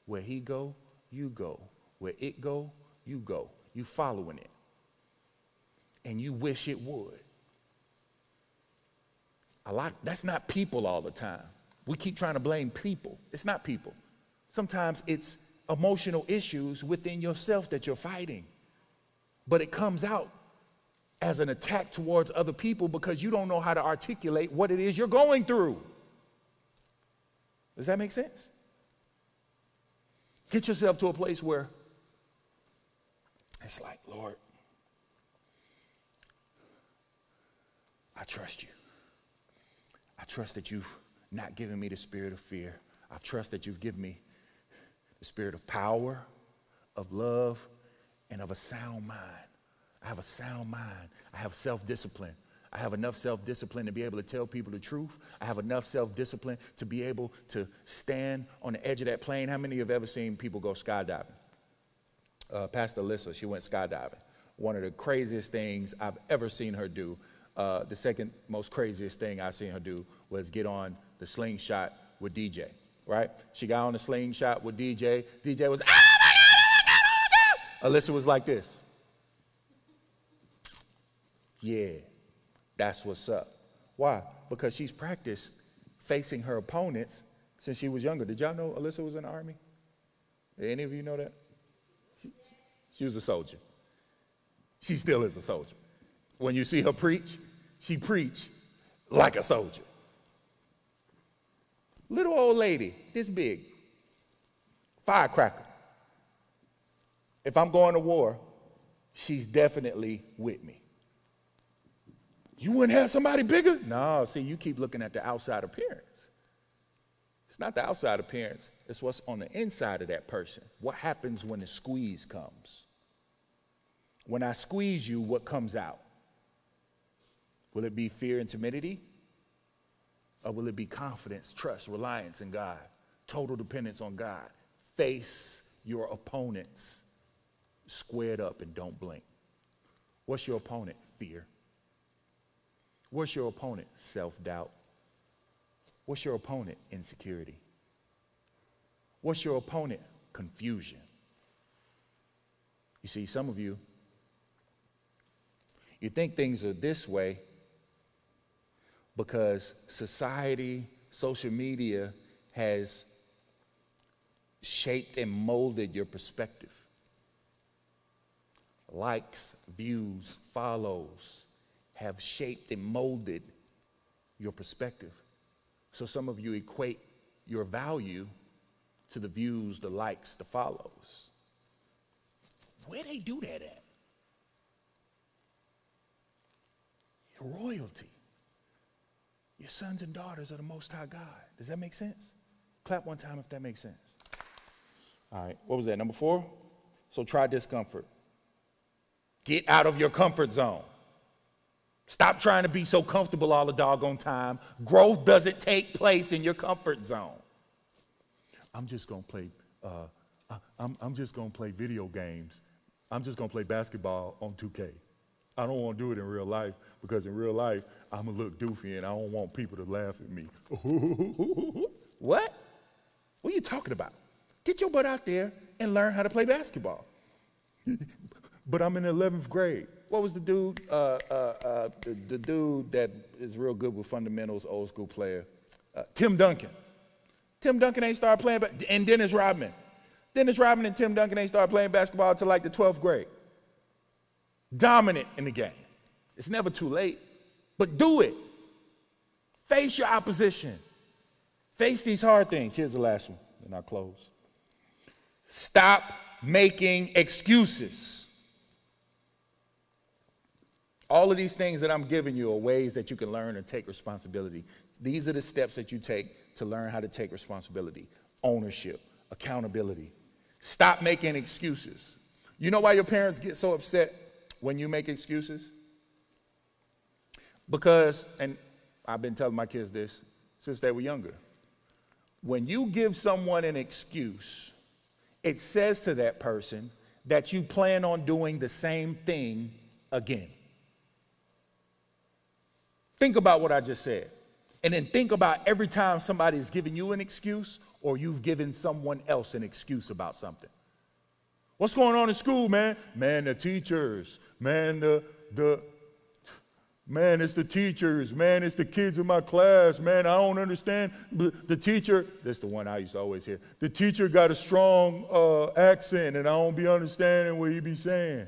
Where he go, you go. Where it go, you go. You following it. And you wish it would. A lot that's not people all the time. We keep trying to blame people. It's not people. Sometimes it's emotional issues within yourself that you're fighting. But it comes out as an attack towards other people because you don't know how to articulate what it is you're going through. Does that make sense? Get yourself to a place where it's like, Lord, I trust you. I trust that you've not given me the spirit of fear. I trust that you've given me the spirit of power, of love, and of a sound mind. I have a sound mind. I have self discipline. I have enough self discipline to be able to tell people the truth. I have enough self discipline to be able to stand on the edge of that plane. How many of you have ever seen people go skydiving? Uh, Pastor Alyssa, she went skydiving. One of the craziest things I've ever seen her do. Uh, the second most craziest thing I've seen her do was get on the slingshot with DJ, right? She got on the slingshot with DJ. DJ was, oh my God, oh my God, oh my God. Alyssa was like this. Yeah, that's what's up. Why? Because she's practiced facing her opponents since she was younger. Did y'all know Alyssa was in the army? Did any of you know that? She, was a soldier. She still is a soldier. When you see her preach, she preach like a soldier. Little old lady, this big, firecracker. If I'm going to war, she's definitely with me. You wouldn't have somebody bigger? No, see, you keep looking at the outside appearance. It's not the outside appearance, it's what's on the inside of that person. What happens when the squeeze comes? When I squeeze you, what comes out? Will it be fear and timidity? Or will it be confidence, trust, reliance in God, total dependence on God? Face your opponents squared up and don't blink. What's your opponent? Fear. What's your opponent? Self doubt. What's your opponent? Insecurity. What's your opponent? Confusion. You see, some of you, you think things are this way because society, social media has shaped and molded your perspective. Likes, views, follows have shaped and molded your perspective. So some of you equate your value to the views, the likes, the follows. Where they do that at? Your royalty. Your sons and daughters are the Most High God. Does that make sense? Clap one time if that makes sense. All right, what was that? Number four? So try discomfort. Get out of your comfort zone. Stop trying to be so comfortable all the doggone time. Growth doesn't take place in your comfort zone. I'm just going to play, uh, I'm, I'm just going to play video games. I'm just going to play basketball on 2K. I don't want to do it in real life because in real life, I'm going to look doofy and I don't want people to laugh at me. what? What are you talking about? Get your butt out there and learn how to play basketball. but I'm in 11th grade what was the dude? Uh, uh, uh, the, the, dude that is real good with fundamentals, old school player, uh, Tim Duncan. Tim Duncan ain't started playing, but and Dennis Rodman. Dennis Rodman and Tim Duncan ain't started playing basketball until like the 12th grade. Dominant in the game. It's never too late, but do it. Face your opposition. Face these hard things. Here's the last one, and I'll close. Stop making excuses. All of these things that I'm giving you are ways that you can learn and take responsibility. These are the steps that you take to learn how to take responsibility ownership, accountability. Stop making excuses. You know why your parents get so upset when you make excuses? Because, and I've been telling my kids this since they were younger. When you give someone an excuse, it says to that person that you plan on doing the same thing again. Think about what I just said. And then think about every time somebody somebody's giving you an excuse or you've given someone else an excuse about something. What's going on in school, man? Man, the teachers. Man, the the man, it's the teachers. Man, it's the kids in my class. Man, I don't understand. The teacher, that's the one I used to always hear. The teacher got a strong uh, accent, and I don't be understanding what he be saying.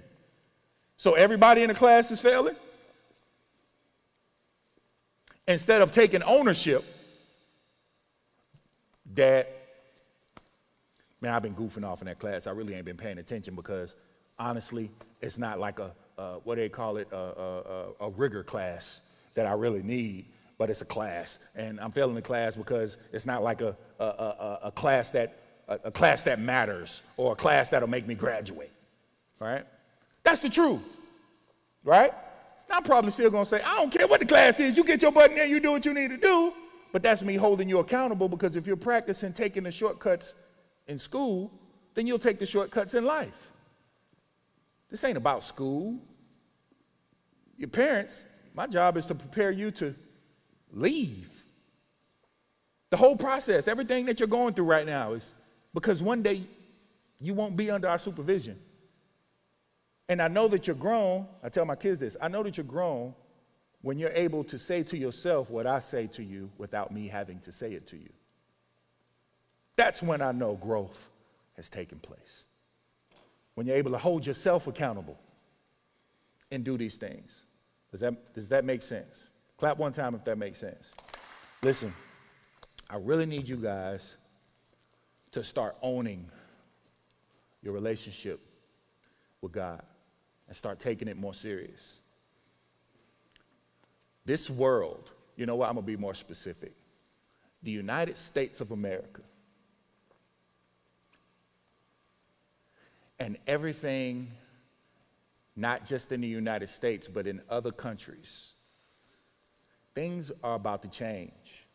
So everybody in the class is failing? Instead of taking ownership, Dad, man, I've been goofing off in that class. I really ain't been paying attention because honestly, it's not like a, what do they call it, a, a, a, rigor class that I really need, but it's a class. And I'm failing the class because it's not like a, a, a class that, a, class that matters or a class that'll make me graduate, right? That's the truth, right? I'm probably still gonna say, I don't care what the class is, you get your butt in there, you do what you need to do. But that's me holding you accountable because if you're practicing taking the shortcuts in school, then you'll take the shortcuts in life. This ain't about school. Your parents, my job is to prepare you to leave. The whole process, everything that you're going through right now is because one day you won't be under our supervision. And I know that you're grown. I tell my kids this I know that you're grown when you're able to say to yourself what I say to you without me having to say it to you. That's when I know growth has taken place. When you're able to hold yourself accountable and do these things. Does that, does that make sense? Clap one time if that makes sense. Listen, I really need you guys to start owning your relationship with God and start taking it more serious. This world, you know what? I'm going to be more specific. The United States of America and everything, not just in the United States, but in other countries, things are about to change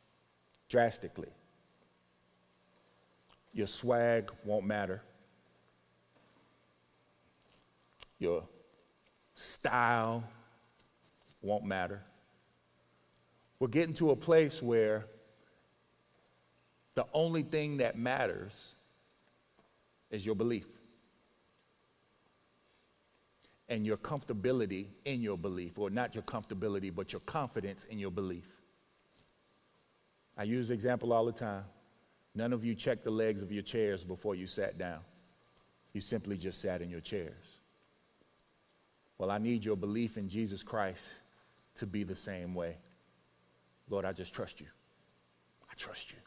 drastically. Your swag won't matter. Your style won't matter. We're getting to a place where the only thing that matters is your belief and your comfortability in your belief, or not your comfortability, but your confidence in your belief. I use the example all the time. None of you checked the legs of your chairs before you sat down. You simply just sat in your chairs. Well, I need your belief in Jesus Christ to be the same way. Lord, I just trust you. I trust you.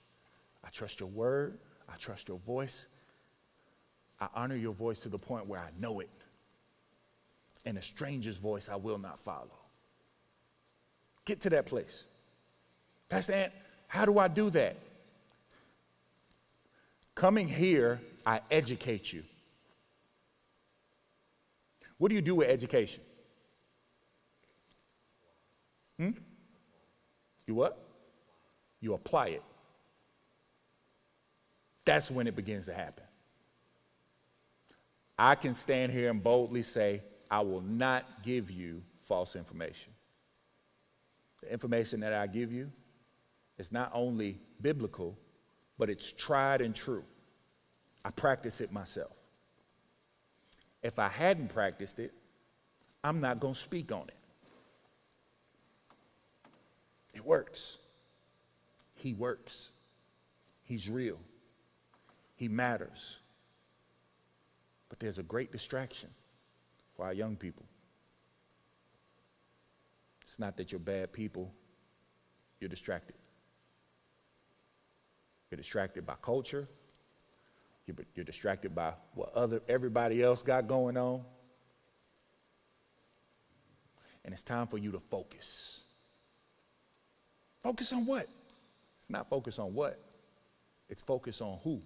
I trust your word. I trust your voice. I honor your voice to the point where I know it. And a stranger's voice I will not follow. Get to that place. Pastor Ant, how do I do that? Coming here, I educate you. What do you do with education? Hmm? You what? You apply it. That's when it begins to happen. I can stand here and boldly say, I will not give you false information. The information that I give you is not only biblical, but it's tried and true. I practice it myself. If I hadn't practiced it, I'm not going to speak on it. It works. He works. He's real. He matters. But there's a great distraction for our young people. It's not that you're bad people, you're distracted. You're distracted by culture, you're, distracted by what other everybody else got going on. And it's time for you to focus. Focus on what? It's not focus on what. It's focus on who.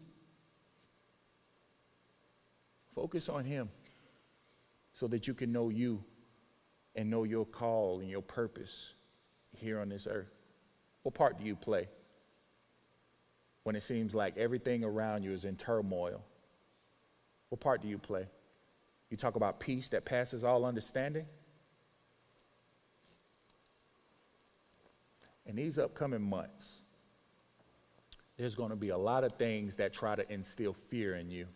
Focus on him so that you can know you and know your call and your purpose here on this earth. What part do you play? When it seems like everything around you is in turmoil? What part do you play? You talk about peace that passes all understanding? in these upcoming months, there's going to be a lot of things that try to instill fear in you.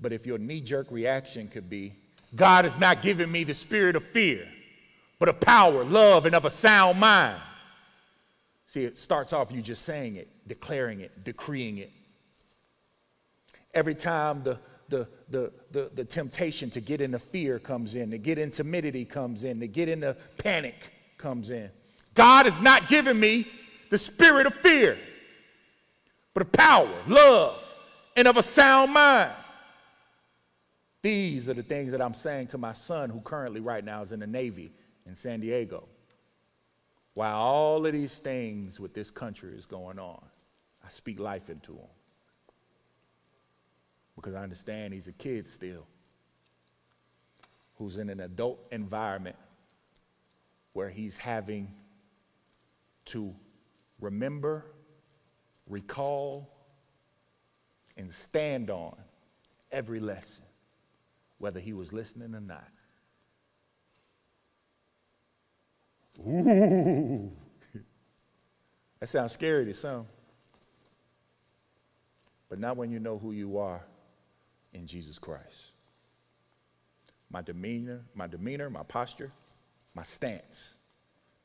But if your knee jerk reaction could be, God has not given me the spirit of fear, but of power, love, and of a sound mind. See, it starts off you just saying it, declaring it, decreeing it. Every time the, the, the, the, the temptation to get into fear comes in, to get into timidity comes in, to get into panic comes in. God has not given me the spirit of fear, but of power, love, and of a sound mind. These are the things that I'm saying to my son, who currently right now is in the Navy in San Diego. While all of these things with this country is going on, I speak life into him. Because I understand he's a kid still who's in an adult environment where he's having to remember, recall, and stand on every lesson, whether he was listening or not. Ooh. That sounds scary to some. But not when you know who you are in Jesus Christ. My demeanor, my demeanor, my posture, my stance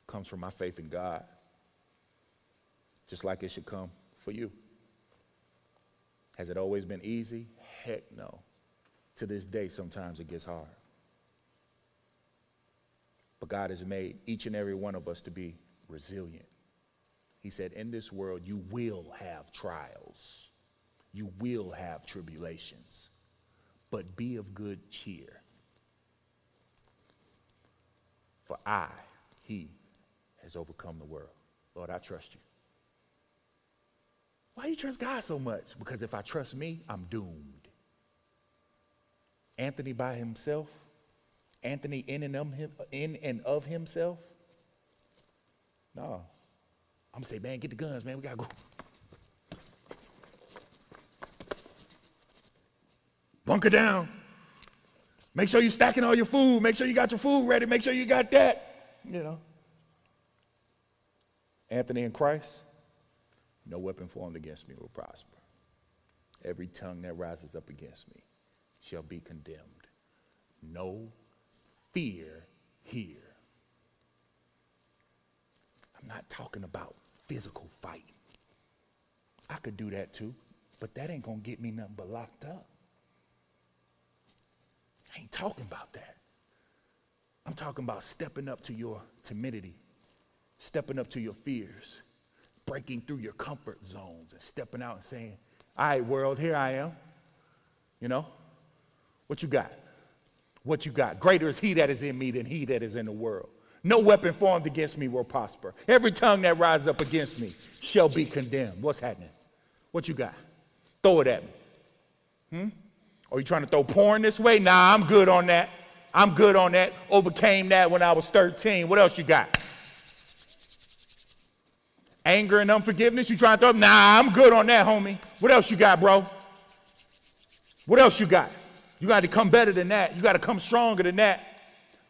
comes from my faith in God. Just like it should come for you. Has it always been easy? Heck no. To this day, sometimes it gets hard. But God has made each and every one of us to be resilient. He said, In this world, you will have trials, you will have tribulations, but be of good cheer. For I, He, has overcome the world. Lord, I trust you. Why do you trust God so much? Because if I trust me, I'm doomed. Anthony by himself, Anthony in and in and of himself? No. I'm gonna say, man, get the guns, man. We gotta go. Bunker down. Make sure you're stacking all your food. Make sure you got your food ready. Make sure you got that. You know. Anthony in Christ, no weapon formed against me will prosper. Every tongue that rises up against me shall be condemned. No fear here. I'm not talking about physical fight. I could do that too, but that ain't gonna get me nothing but locked up. I ain't talking about that. I'm talking about stepping up to your timidity, stepping up to your fears, breaking through your comfort zones, and stepping out and saying, All right, world, here I am. You know, what you got? What you got? Greater is he that is in me than he that is in the world. No weapon formed against me will prosper. Every tongue that rises up against me shall be condemned. What's happening? What you got? Throw it at me. Hmm? Are you trying to throw porn this way? Nah, I'm good on that. I'm good on that. Overcame that when I was 13. What else you got? Anger and unforgiveness? You trying to throw? Nah, I'm good on that, homie. What else you got, bro? What else you got? You got to come better than that. You got to come stronger than that.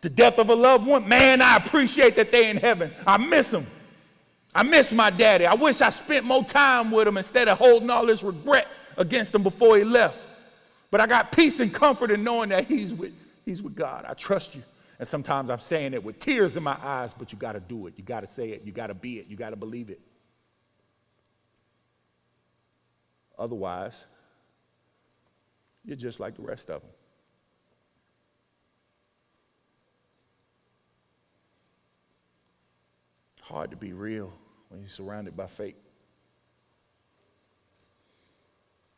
The death of a loved one, man, I appreciate that they in heaven. I miss them. I miss my daddy. I wish I spent more time with him instead of holding all this regret against him before he left. But I got peace and comfort in knowing that he's with, he's with God. I trust you. And sometimes I'm saying it with tears in my eyes, but you got to do it. You got to say it. You got to be it. You got to believe it. Otherwise, you're just like the rest of them. Hard to be real when you're surrounded by fake.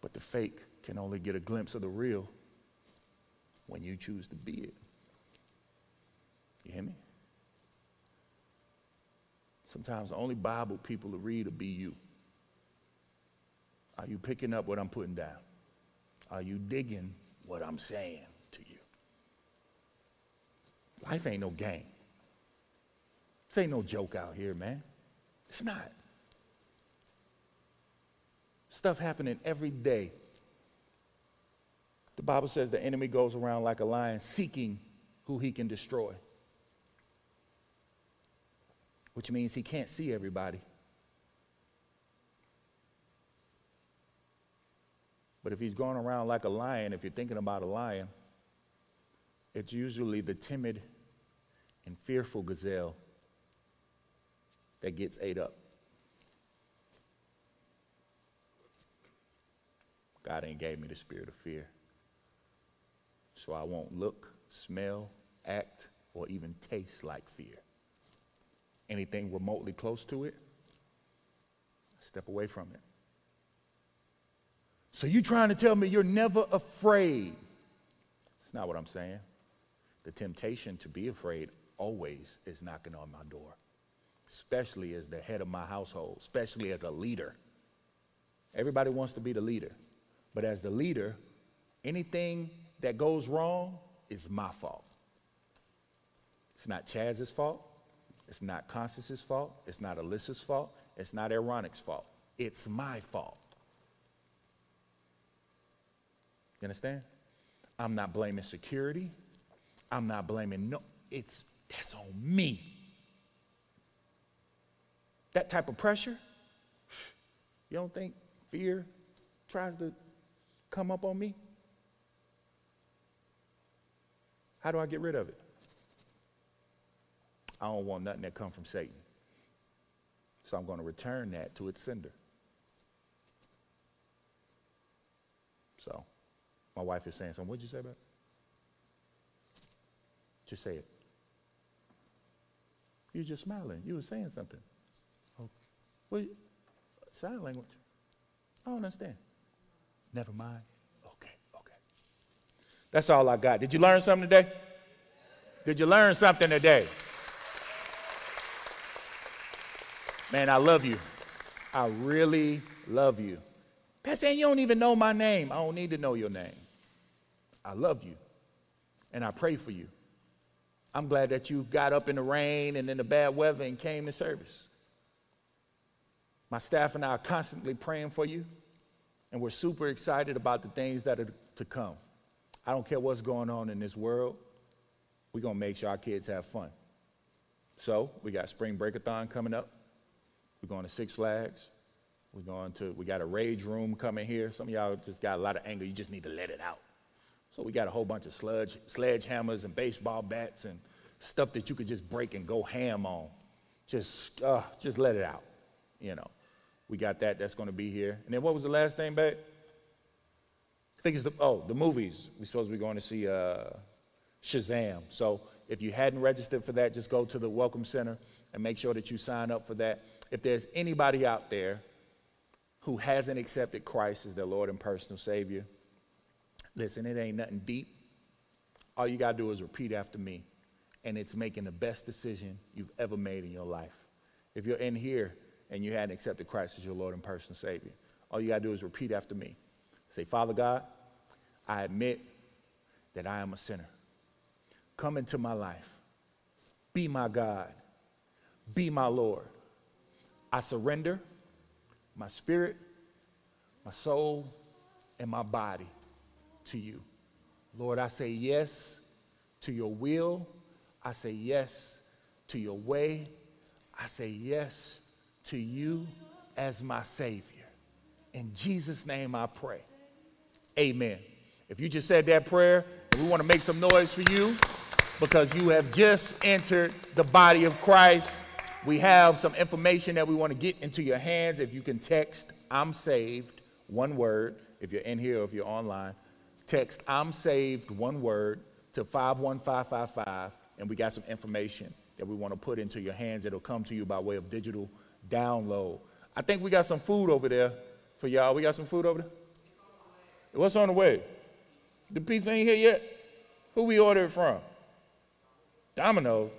But the fake can only get a glimpse of the real when you choose to be it. You hear me? Sometimes the only Bible people to read will be you. Are you picking up what I'm putting down? Are you digging what I'm saying to you? Life ain't no game. This ain't no joke out here, man. It's not. Stuff happening every day. The Bible says the enemy goes around like a lion seeking who he can destroy. which means he can't see everybody. But if he's going around like a lion, if you're thinking about a lion, it's usually the timid and fearful gazelle that gets ate up. God ain't gave me the spirit of fear. So I won't look, smell, act, or even taste like fear. Anything remotely close to it, step away from it. So you trying to tell me you're never afraid? It's not what I'm saying. The temptation to be afraid always is knocking on my door, especially as the head of my household, especially as a leader. Everybody wants to be the leader, but as the leader, anything that goes wrong is my fault. It's not Chaz's fault. It's not Constance's fault. It's not Alyssa's fault. It's not Aaronics' fault. It's my fault. You understand? I'm not blaming security. I'm not blaming no. It's that's on me. That type of pressure, you don't think fear tries to come up on me? How do I get rid of it? I don't want nothing that come from Satan. So I'm going to return that to its sender. So my wife is saying something. What'd you say about it? Just say it. You were just smiling. You were saying something. Oh, well, sign language. I don't understand. Never mind. Okay, okay. That's all I got. Did you learn something today? Did you learn something today? Man, I love you. I really love you. Pastor, you don't even know my name. I don't need to know your name. I love you. And I pray for you. I'm glad that you got up in the rain and in the bad weather and came to service. My staff and I are constantly praying for you, and we're super excited about the things that are to come. I don't care what's going on in this world, we're going to make sure our kids have fun. So, we got Spring Breakathon coming up. We're going to Six Flags. We're going to, we got a rage room coming here. Some of y'all just got a lot of anger. You just need to let it out. So we got a whole bunch of sludge, sledgehammers and baseball bats and stuff that you could just break and go ham on. Just, uh, just let it out, you know. We got that. That's going to be here. And then what was the last thing, babe? I think it's the, oh, the movies. We're supposed to be going to see uh, Shazam. So if you hadn't registered for that, just go to the Welcome Center and make sure that you sign up for that. If there's anybody out there who hasn't accepted Christ as their Lord and personal Savior, Listen, it ain't nothing deep. All you got to do is repeat after me, and it's making the best decision you've ever made in your life. If you're in here and you hadn't accepted Christ as your Lord and personal Savior, all you got to do is repeat after me. Say, Father God, I admit that I am a sinner. Come into my life. Be my God. Be my Lord. I surrender my spirit, my soul, and my body to you. Lord, I say yes to your will. I say yes to your way. I say yes to you as my Savior. In Jesus' name I pray. Amen. If you just said that prayer, we want to make some noise for you because you have just entered the body of Christ. We have some information that we want to get into your hands. If you can text, I'm saved, one word, if you're in here or if you're online, Text I'm saved, one word, to 51555, and we got some information that we want to put into your hands. It'll come to you by way of digital download. I think we got some food over there for y'all. We got some food over there? What's on the way? The pizza ain't here yet? Who we ordered from? Domino's.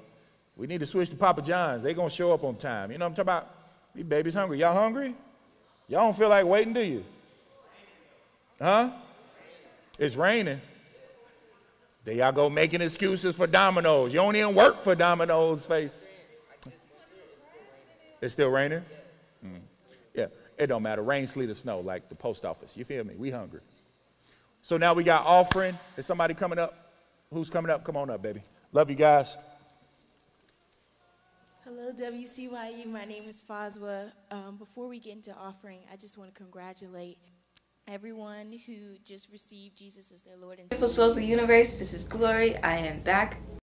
We need to switch to Papa John's. They gonna show up on time. You know what I'm talking about? These babies hungry. Y'all hungry? Y'all don't feel like waiting, do you? Huh? It's raining. There y'all go making excuses for Domino's. You don't even work for Domino's face. It's still raining? Mm. Yeah, it don't matter. Rain, sleet, or snow, like the post office. You feel me? We hungry. So now we got offering. Is somebody coming up? Who's coming up? Come on up, baby. Love you guys. Hello, WCYU. My name is Fazwa. Um, before we get into offering, I just want to congratulate everyone who just received Jesus as their Lord and Beautiful souls of the universe, this is Glory. I am back